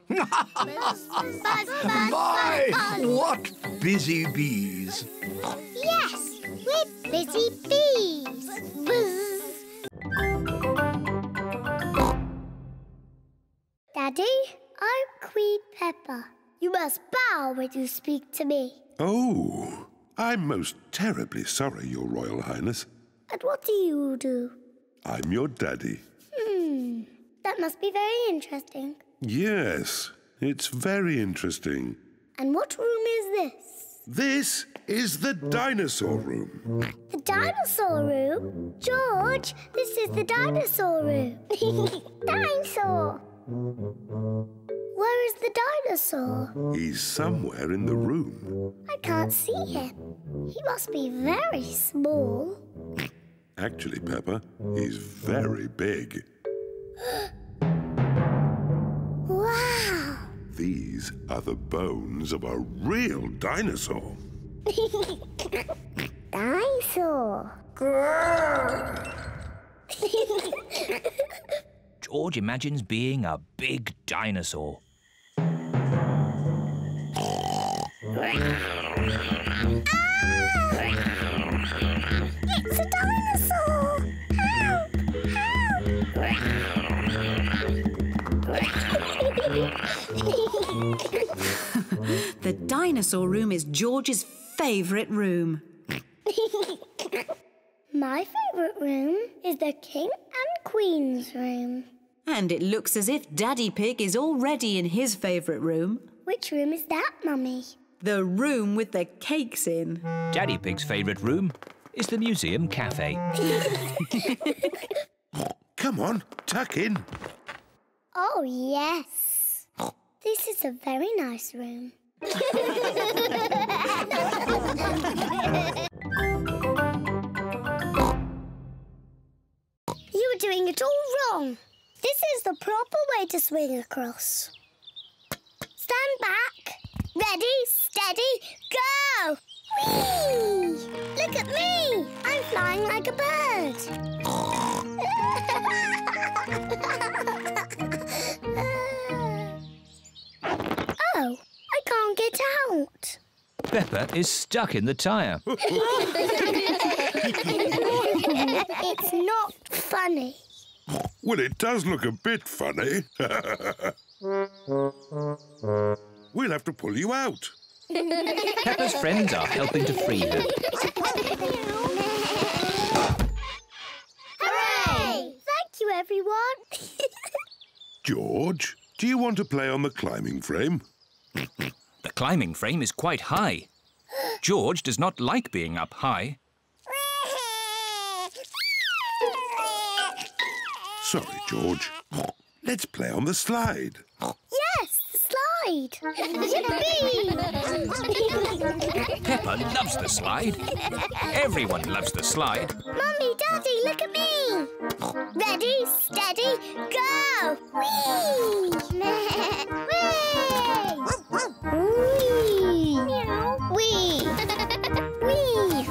buzz, buzz, buzz,
My,
buzz.
what busy bees!
Yes, we're busy bees. Buzz. Daddy, I'm Queen Peppa. You must bow when you speak to me.
Oh, I'm most terribly sorry, Your Royal Highness.
And what do you do?
I'm your daddy.
Hmm, that must be very interesting.
Yes, it's very interesting.
And what room is this?
This is the dinosaur room.
The dinosaur room? George, this is the dinosaur room. dinosaur! Where is the dinosaur?
He's somewhere in the room.
I can't see him. He must be very small.
Actually, Peppa, he's very big.
Wow!
These are the bones of a real dinosaur.
dinosaur!
George imagines being a big dinosaur.
It's a dinosaur! Help!
The dinosaur room is George's favourite room.
My favourite room is the King and Queen's room.
And it looks as if Daddy Pig is already in his favourite room.
Which room is that, Mummy?
The room with the cakes in.
Daddy Pig's favourite room is the museum cafe.
Come on, tuck in.
Oh, yes. This is a very nice room. you were doing it all wrong. This is the proper way to swing across. Stand back. Ready, steady, go! Whee! Look at me! I'm flying like a bird. oh, I can't get out.
Peppa is stuck in the tyre.
it's not funny.
Well, it does look a bit funny. we'll have to pull you out.
Peppa's friends are helping to free her.
Hooray! Thank you, everyone.
George, do you want to play on the climbing frame?
The climbing frame is quite high. George does not like being up high.
Sorry, George. Let's play on the slide.
yes, the slide. Yippee!
Peppa loves the slide. Everyone loves the slide.
Mummy, Daddy, look at me. Ready, steady, go! Whee! Whee! Whee! Whee! Whee!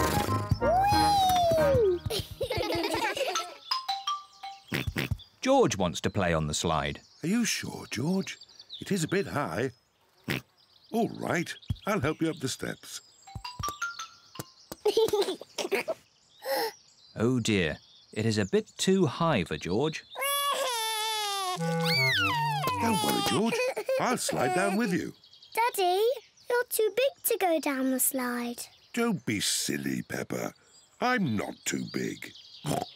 George wants to play on the slide.
Are you sure, George? It is a bit high. All right, I'll help you up the steps.
Oh dear, it is a bit too high for George.
Don't worry, George. I'll slide down with you.
Daddy, you're too big to go down the slide.
Don't be silly, Peppa. I'm not too big.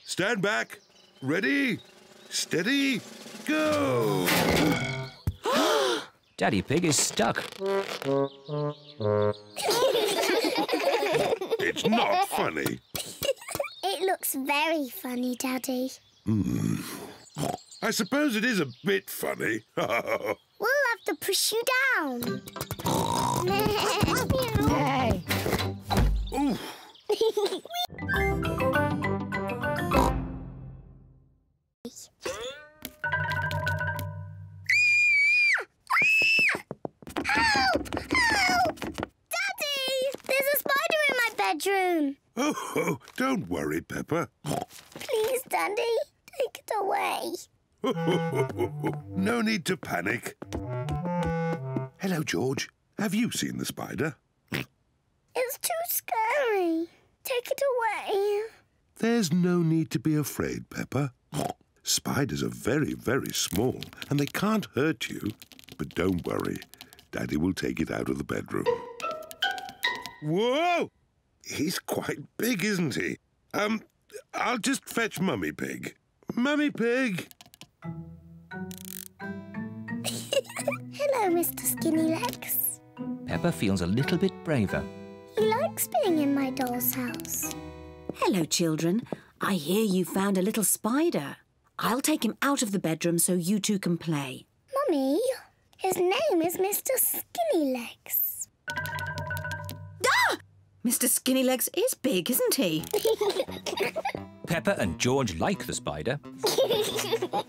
Stand back. Ready? Steady. Go!
Daddy Pig is stuck.
It's not funny.
It looks very funny, Daddy.
Hmm. I suppose it is a bit funny.
We'll have to push you down.
Ooh.
Bedroom.
Oh, oh, don't worry, Peppa.
Please, Daddy, take it away.
no need to panic. Hello, George. Have you seen the spider?
It's too scary. Take it away.
There's no need to be afraid, Peppa. Spiders are very, very small and they can't hurt you. But don't worry, Daddy will take it out of the bedroom. Whoa! He's quite big, isn't he? Um, I'll just fetch Mummy Pig. Mummy Pig!
Hello, Mr. Skinny Legs.
Peppa feels a little bit braver.
He likes being in my doll's house.
Hello, children. I hear you found a little spider. I'll take him out of the bedroom so you two can play.
Mummy, his name is Mr. Skinny Legs.
Mr. Skinnylegs is big, isn't he?
Peppa and George like the spider.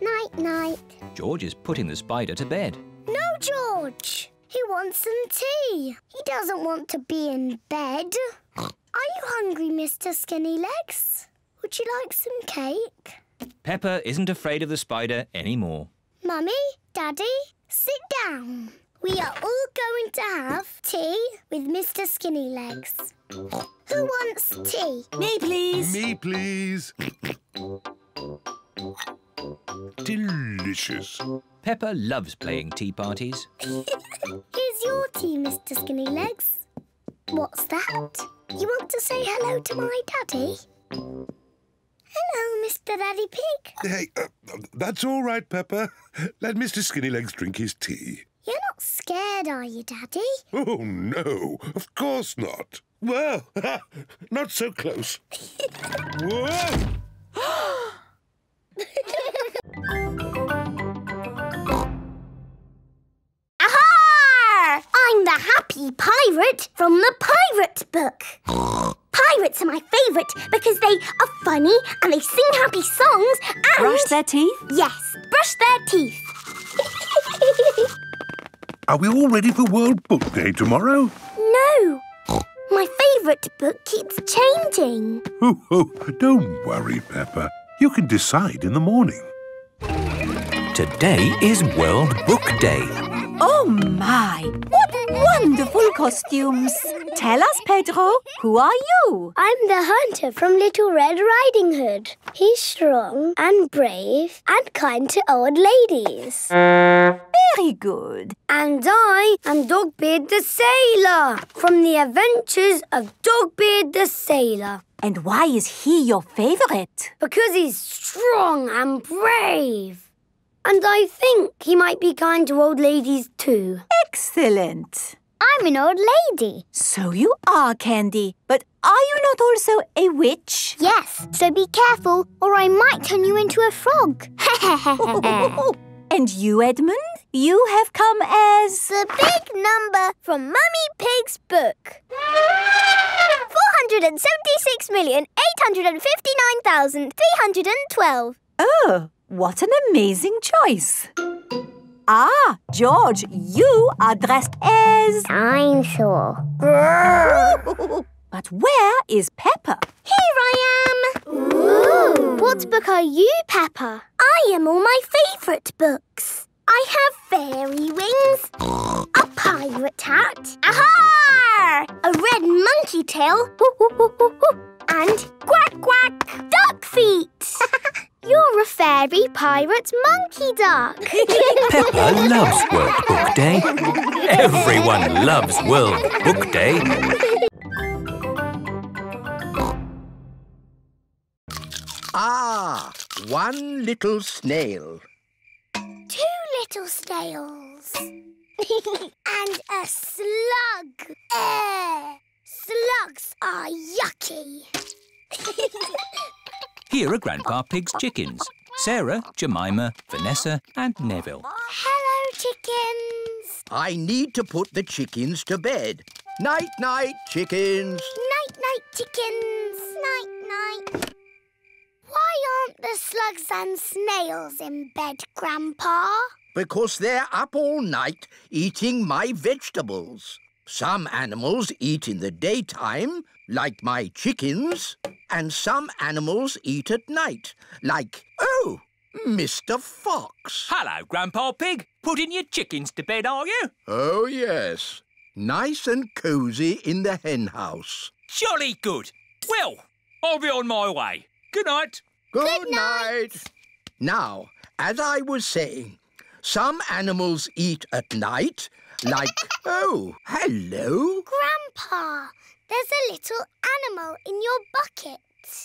night, night.
George is putting the spider to bed.
No, George. He wants some tea. He doesn't want to be in bed. Are you hungry, Mr. Skinny Legs? Would you like some cake?
Peppa isn't afraid of the spider anymore.
Mummy, Daddy, sit down. We are all going to have tea with Mr. Skinny Legs. Who wants tea?
Me, please.
Me, please. Delicious.
Peppa loves playing tea parties.
Here's your tea, Mr. Skinny Legs. What's that? You want to say hello to my daddy? Hello, Mr. Daddy Pig.
Hey, uh, that's all right, Peppa. Let Mr. Skinnylegs drink his tea.
You're not scared, are you, Daddy?
Oh, no, of course not. Well, not so close. Whoa!
Aha! I'm the happy pirate from the pirate book. Pirates are my favourite because they are funny and they sing happy songs and...
Brush their teeth?
Yes, brush their teeth.
Are we all ready for World Book Day tomorrow?
no. My favourite book keeps changing.
Oh, oh, don't worry, Peppa. You can decide in the morning.
Today is World Book Day.
Oh my! What wonderful costumes! Tell us, Pedro, who are you?
I'm the hunter from Little Red Riding Hood. He's strong and brave and kind to old ladies.
Very good.
And I am Dogbeard the Sailor from the adventures of Dogbeard the Sailor.
And why is he your favourite?
Because he's strong and brave. And I think he might be kind to old ladies too.
Excellent.
I'm an old lady.
So you are, Candy. But are you not also a witch?
Yes, so be careful or I might turn you into a frog.
and you, Edmond? You have come as...
The big number from Mummy Pig's book. 476,859,312.
Oh, what an amazing choice. Ah, George, you are dressed as...
Dinosaur.
but where is Peppa?
Here I am. Ooh. What book are you, Peppa? I am all my favourite books. I have fairy wings, a pirate hat, aha! a red monkey tail, and quack quack duck feet. You're a fairy pirate monkey duck.
Peppa loves World Book Day. Everyone loves World Book Day.
Ah, one little snail.
Two little snails. and a slug. Uh, slugs are yucky.
Here are Grandpa Pig's chickens. Sarah, Jemima, Vanessa and Neville.
Hello, chickens.
I need to put the chickens to bed. Night, night, chickens.
Night, night, chickens. Night, night. Why aren't the slugs and snails in bed, Grandpa?
Because they're up all night eating my vegetables. Some animals eat in the daytime, like my chickens, and some animals eat at night, like, oh, Mr Fox.
Hello, Grandpa Pig. Putting your chickens to bed, are you?
Oh, yes. Nice and cosy in the hen house.
Jolly good. Well, I'll be on my way. Good night.
Good,
Good night.
night. Now, as I was saying, some animals eat at night, like, oh, hello.
Grandpa, there's a little animal in your bucket.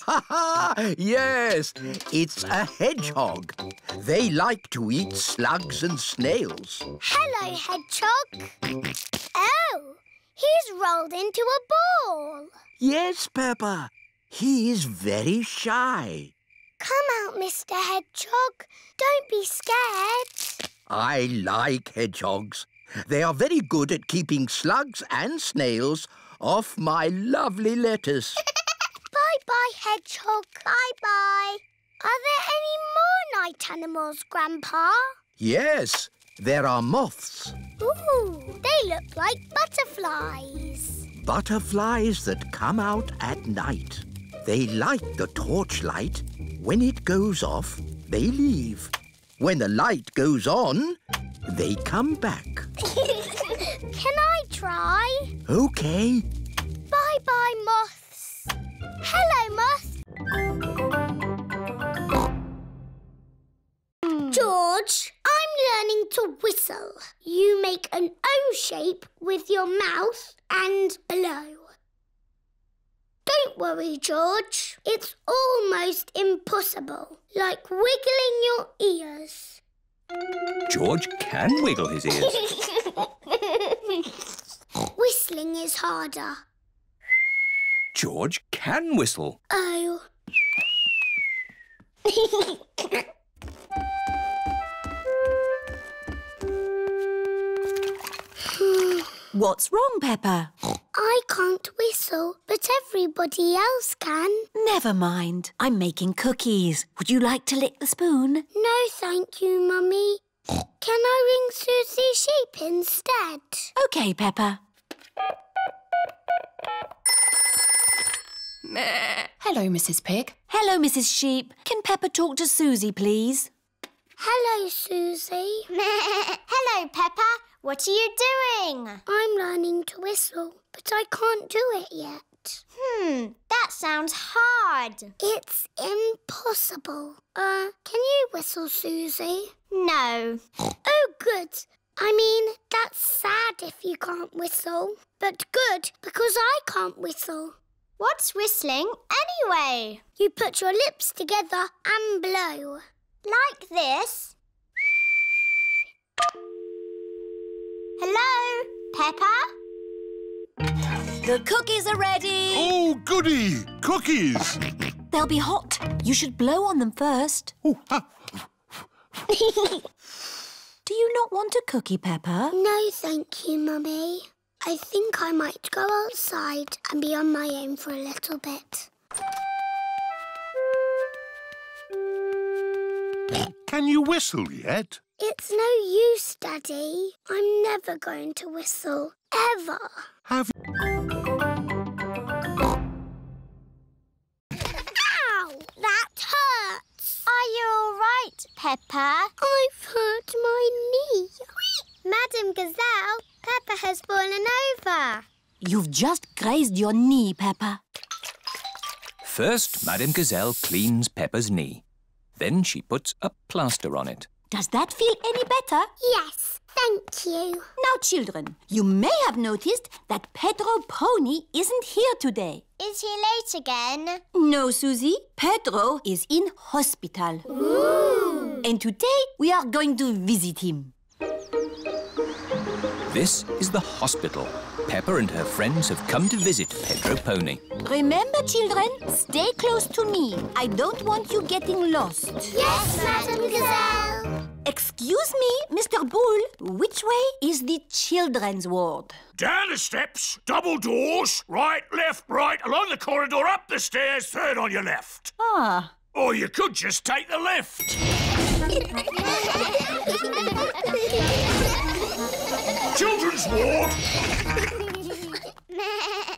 Ha ha! Yes, it's a hedgehog. They like to eat slugs and snails.
Hello, hedgehog. Oh, he's rolled into a ball.
Yes, Peppa. He is very shy.
Come out, Mr. Hedgehog. Don't be scared.
I like hedgehogs. They are very good at keeping slugs and snails off my lovely lettuce.
Bye-bye, Hedgehog. Bye-bye. Are there any more night animals, Grandpa?
yes, there are moths.
Ooh, they look like butterflies.
Butterflies that come out at night. They like the torchlight. When it goes off, they leave. When the light goes on, they come back.
Can I try?
Okay.
Bye-bye, moths. Hello, moth. George, I'm learning to whistle. You make an O shape with your mouth and blow. Don't worry, George. It's almost impossible. Like wiggling your ears.
George can wiggle his ears.
Whistling is harder.
George can whistle.
Oh.
What's wrong, Peppa?
I can't whistle, but everybody else can.
Never mind. I'm making cookies. Would you like to lick the spoon?
No, thank you, Mummy. Can I ring Susie Sheep instead?
OK, Peppa. Hello, Mrs. Pig. Hello, Mrs. Sheep. Can Peppa talk to Susie, please?
Hello, Susie. Hello, Peppa. What are you doing? I'm learning to whistle, but I can't do it yet. Hmm, that sounds hard. It's impossible. Uh, can you whistle, Susie? No. oh, good. I mean, that's sad if you can't whistle, but good because I can't whistle. What's whistling anyway? You put your lips together and blow. Like this. Hello, Peppa?
The cookies are ready.
Oh, goody! Cookies!
They'll be hot. You should blow on them first. Do you not want a cookie, Peppa?
No, thank you, Mummy. I think I might go outside and be on my own for a little bit.
Can you whistle yet?
It's no use, Daddy. I'm never going to whistle. Ever.
Have
Ow! That hurts. Are you all right, Peppa? I've hurt my knee. Madame Gazelle, Peppa has fallen over.
You've just grazed your knee, Peppa.
First, Madame Gazelle cleans Peppa's knee. Then she puts a plaster on it.
Does that feel any better?
Yes, thank you.
Now, children, you may have noticed that Pedro Pony isn't here today.
Is he late again?
No, Susie. Pedro is in hospital. Ooh. And today we are going to visit him.
This is the hospital. Peppa and her friends have come to visit Pedro Pony.
Remember, children, stay close to me. I don't want you getting lost.
Yes, Madame Gazelle.
Excuse me, Mr. Bull. Which way is the children's ward?
Down the steps, double doors, right, left, right, along the corridor, up the stairs, third on your left.
Ah.
Or you could just take the left. Children's ward.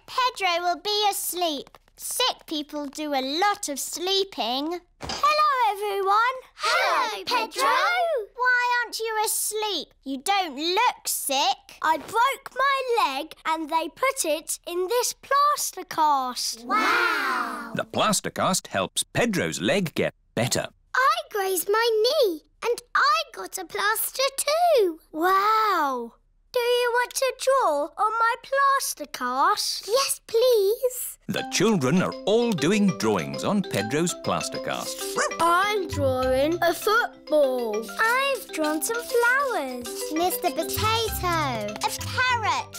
Pedro will be asleep. Sick people do a lot of sleeping. Hello, everyone. Hello, Pedro. Why aren't you asleep? You don't look sick. I broke my leg and they put it in this plaster cast. Wow.
The plaster cast helps Pedro's leg get better.
I grazed my knee and I got a plaster too. Wow. Do you want to draw on my plaster cast? Yes, please.
The children are all doing drawings on Pedro's plaster cast.
I'm drawing a football. I've drawn some flowers. Mr. Potato. A parrot.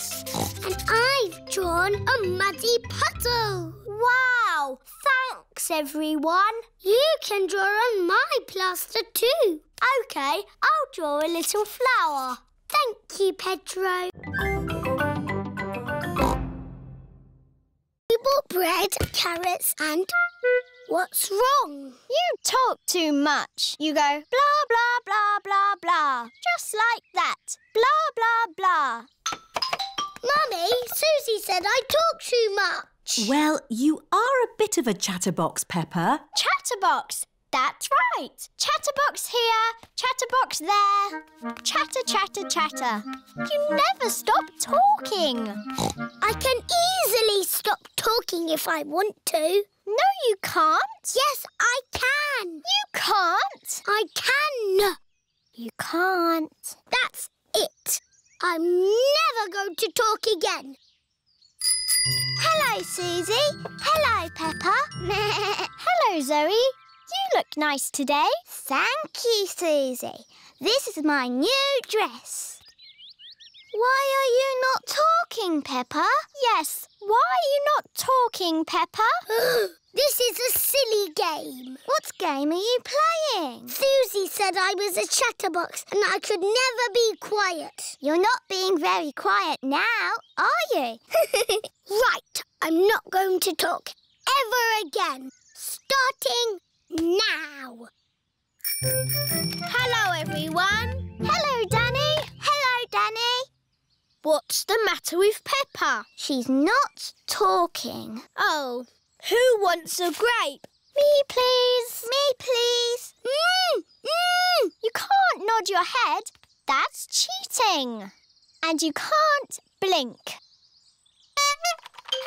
And I've drawn a muddy puddle. Wow! Thanks, everyone. You can draw on my plaster too. OK, I'll draw a little flower. Thank you, Pedro. We bought bread, carrots and... What's wrong? You talk too much. You go blah, blah, blah, blah, blah. Just like that. Blah, blah, blah. Mummy, Susie said I talk too much.
Well, you are a bit of a chatterbox, Peppa.
Chatterbox. That's right. Chatterbox here, chatterbox there. Chatter, chatter, chatter. You never stop talking. I can easily stop talking if I want to. No, you can't. Yes, I can. You can't. I can. You can't. That's it. I'm never going to talk again. Hello, Susie. Hello, Peppa. Hello, Zoe. You look nice today. Thank you, Susie. This is my new dress. Why are you not talking, Peppa? Yes, why are you not talking, Peppa? this is a silly game. What game are you playing? Susie said I was a chatterbox and I could never be quiet. You're not being very quiet now, are you? right, I'm not going to talk ever again. Starting now. Hello, everyone. Hello, Danny. Hello, Danny. What's the matter with Peppa? She's not talking. Oh, Who wants a grape?
Me, please. Me, please.
Mmm! Mmm!
You can't nod your head. That's cheating. And you can't blink.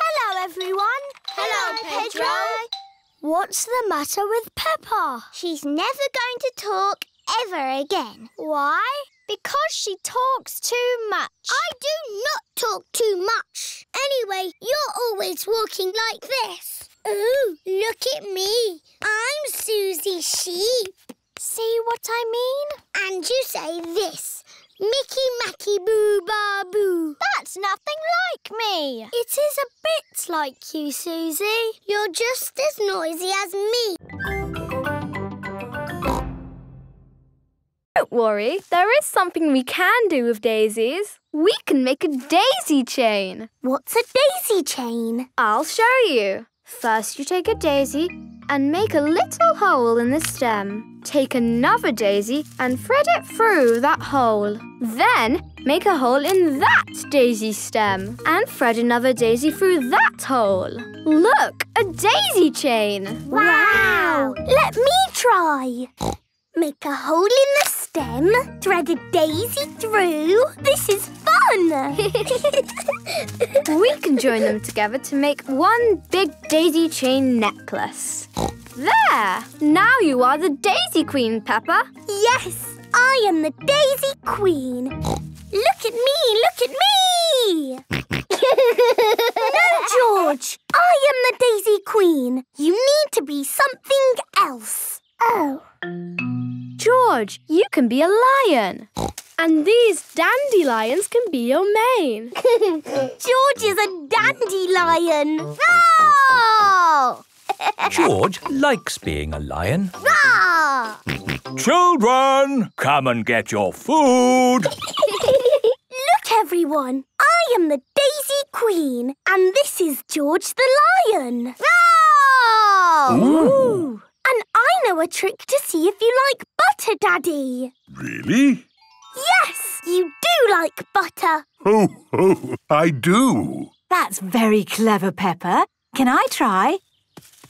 Hello, everyone.
Hello, Pedro.
What's the matter with Peppa?
She's never going to talk ever again.
Why?
Because she talks too much.
I do not talk too much. Anyway, you're always walking like this. Oh, look at me. I'm Susie Sheep.
See what I mean?
And you say this. Mickey Macky Boo Ba Boo.
That's nothing like me.
It is a bit like you, Susie. You're just as noisy as me.
Don't worry, there is something we can do with daisies. We can make a daisy chain.
What's a daisy chain?
I'll show you. First, you take a daisy and make a little hole in the stem. Take another daisy and thread it through that hole. Then, make a hole in that daisy stem and thread another daisy through that hole. Look, a daisy chain.
Wow! Let me try. Make a hole in the stem, thread a daisy through. This is fun!
we can join them together to make one big daisy chain necklace. There! Now you are the Daisy Queen, Peppa.
Yes, I am the Daisy Queen. Look at me, look at me! no, George, I am the Daisy Queen. You need to be something else. Oh.
George, you can be a lion. And these dandelions can be your mane.
George is a dandelion. Roar!
George likes being a lion.
Roar!
Children, come and get your food.
Look, everyone. I am the Daisy Queen, and this is George the Lion. Roar!
Ooh.
And I know a trick to see if you like butter, Daddy.
Really?
Yes, you do like butter.
Oh, oh, I do.
That's very clever, Peppa. Can I try?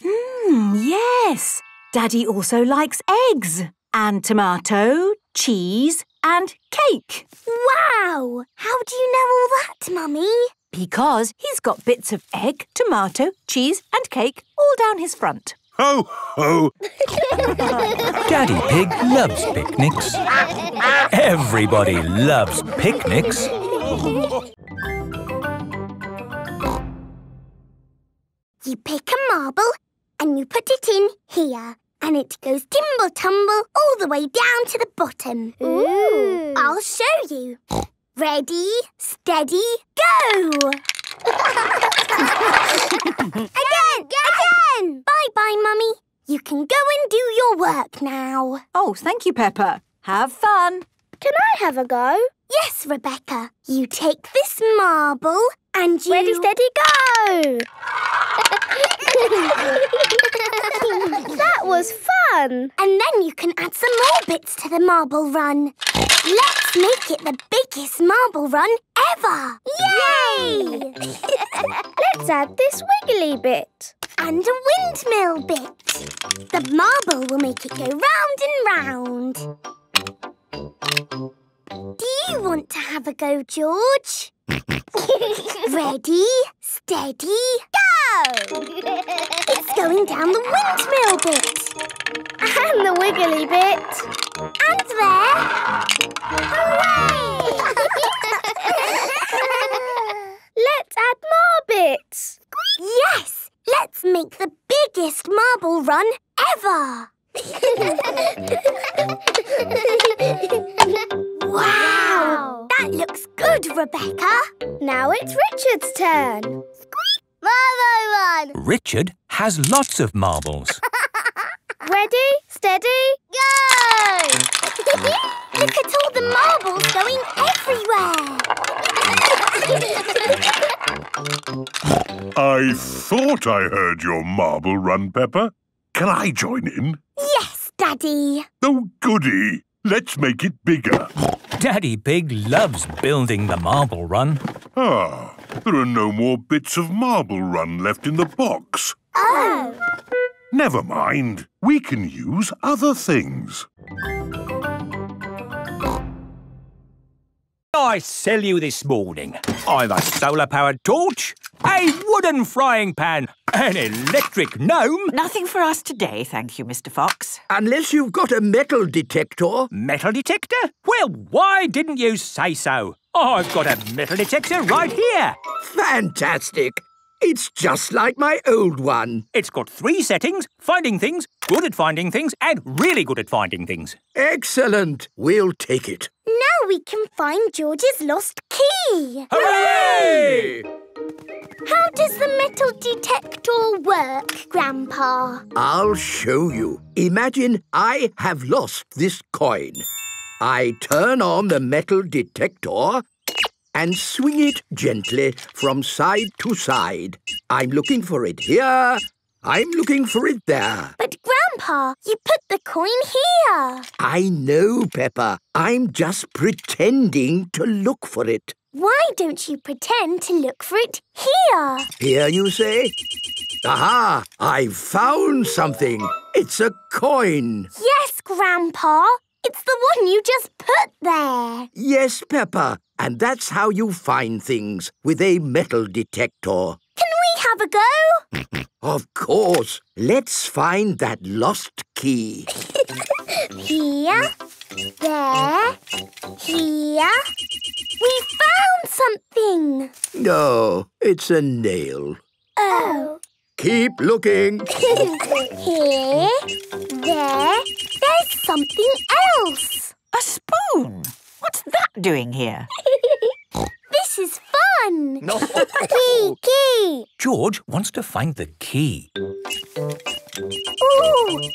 Mmm, yes. Daddy also likes eggs and tomato, cheese and cake.
Wow! How do you know all that, Mummy?
Because he's got bits of egg, tomato, cheese and cake all down his front.
Ho, ho.
Daddy Pig loves picnics. Everybody loves picnics.
You pick a marble and you put it in here. And it goes timble tumble all the way down to the bottom.
Ooh.
I'll show you. Ready, steady, go! Again, again! Bye bye, Mummy. You can go and do your work now.
Oh, thank you, Peppa. Have fun.
Can I have a go? Yes, Rebecca. You take this marble and you...
Ready, steady, go! that was fun.
And then you can add some more bits to the marble run. Let's make it the biggest marble run ever! Yay!
Let's add this wiggly bit.
And a windmill bit. The marble will make it go round and round. Do you want to have a go, George? Ready, steady, go! It's going down the windmill bit.
And the wiggly bit.
And there. Hooray!
Let's add more bits.
Yes! Let's make the biggest marble run ever! wow! That looks good, Rebecca.
Now it's Richard's turn.
Squeak! Marble run!
Richard has lots of marbles.
Ready, steady,
go! Look at all the marbles going everywhere.
I thought I heard your marble run, Peppa. Can I join in?
Yes, Daddy.
Oh, goody. Let's make it bigger.
Daddy Pig loves building the marble run.
Ah, there are no more bits of marble run left in the box.
Oh.
Never mind. We can use other things.
I sell you this morning. I've a solar-powered torch, a wooden frying pan, an electric gnome.
Nothing for us today, thank you, Mr. Fox.
Unless you've got a metal detector.
Metal detector? Well, why didn't you say so? I've got a metal detector right here.
Fantastic. It's just like my old one.
It's got three settings, finding things, good at finding things, and really good at finding things.
Excellent. We'll take it.
Now we can find George's lost key.
Hooray!
How does the metal detector work, Grandpa?
I'll show you. Imagine I have lost this coin. I turn on the metal detector and swing it gently from side to side. I'm looking for it here. I'm looking for it there.
But, Grandpa, you put the coin here.
I know, Peppa. I'm just pretending to look for it.
Why don't you pretend to look for it here?
Here, you say? Aha! I've found something. It's a coin.
Yes, Grandpa. It's the one you just put there.
Yes, Peppa. And that's how you find things with a metal detector.
Can we have a go?
Of course. Let's find that lost key.
Here, there, here. We found something.
No, it's a nail.
Oh.
Keep looking.
Here, there. There's something else.
A spoon? What's that doing here?
This is fun. key, key.
George wants to find the key.
Ooh,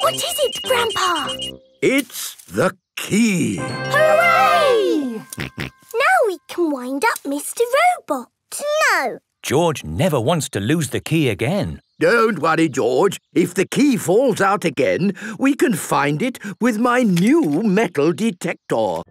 what is it, Grandpa?
It's the key.
Hooray! now we can wind up Mr. Robot. No.
George never wants to lose the key again.
Don't worry, George. If the key falls out again, we can find it with my new metal detector.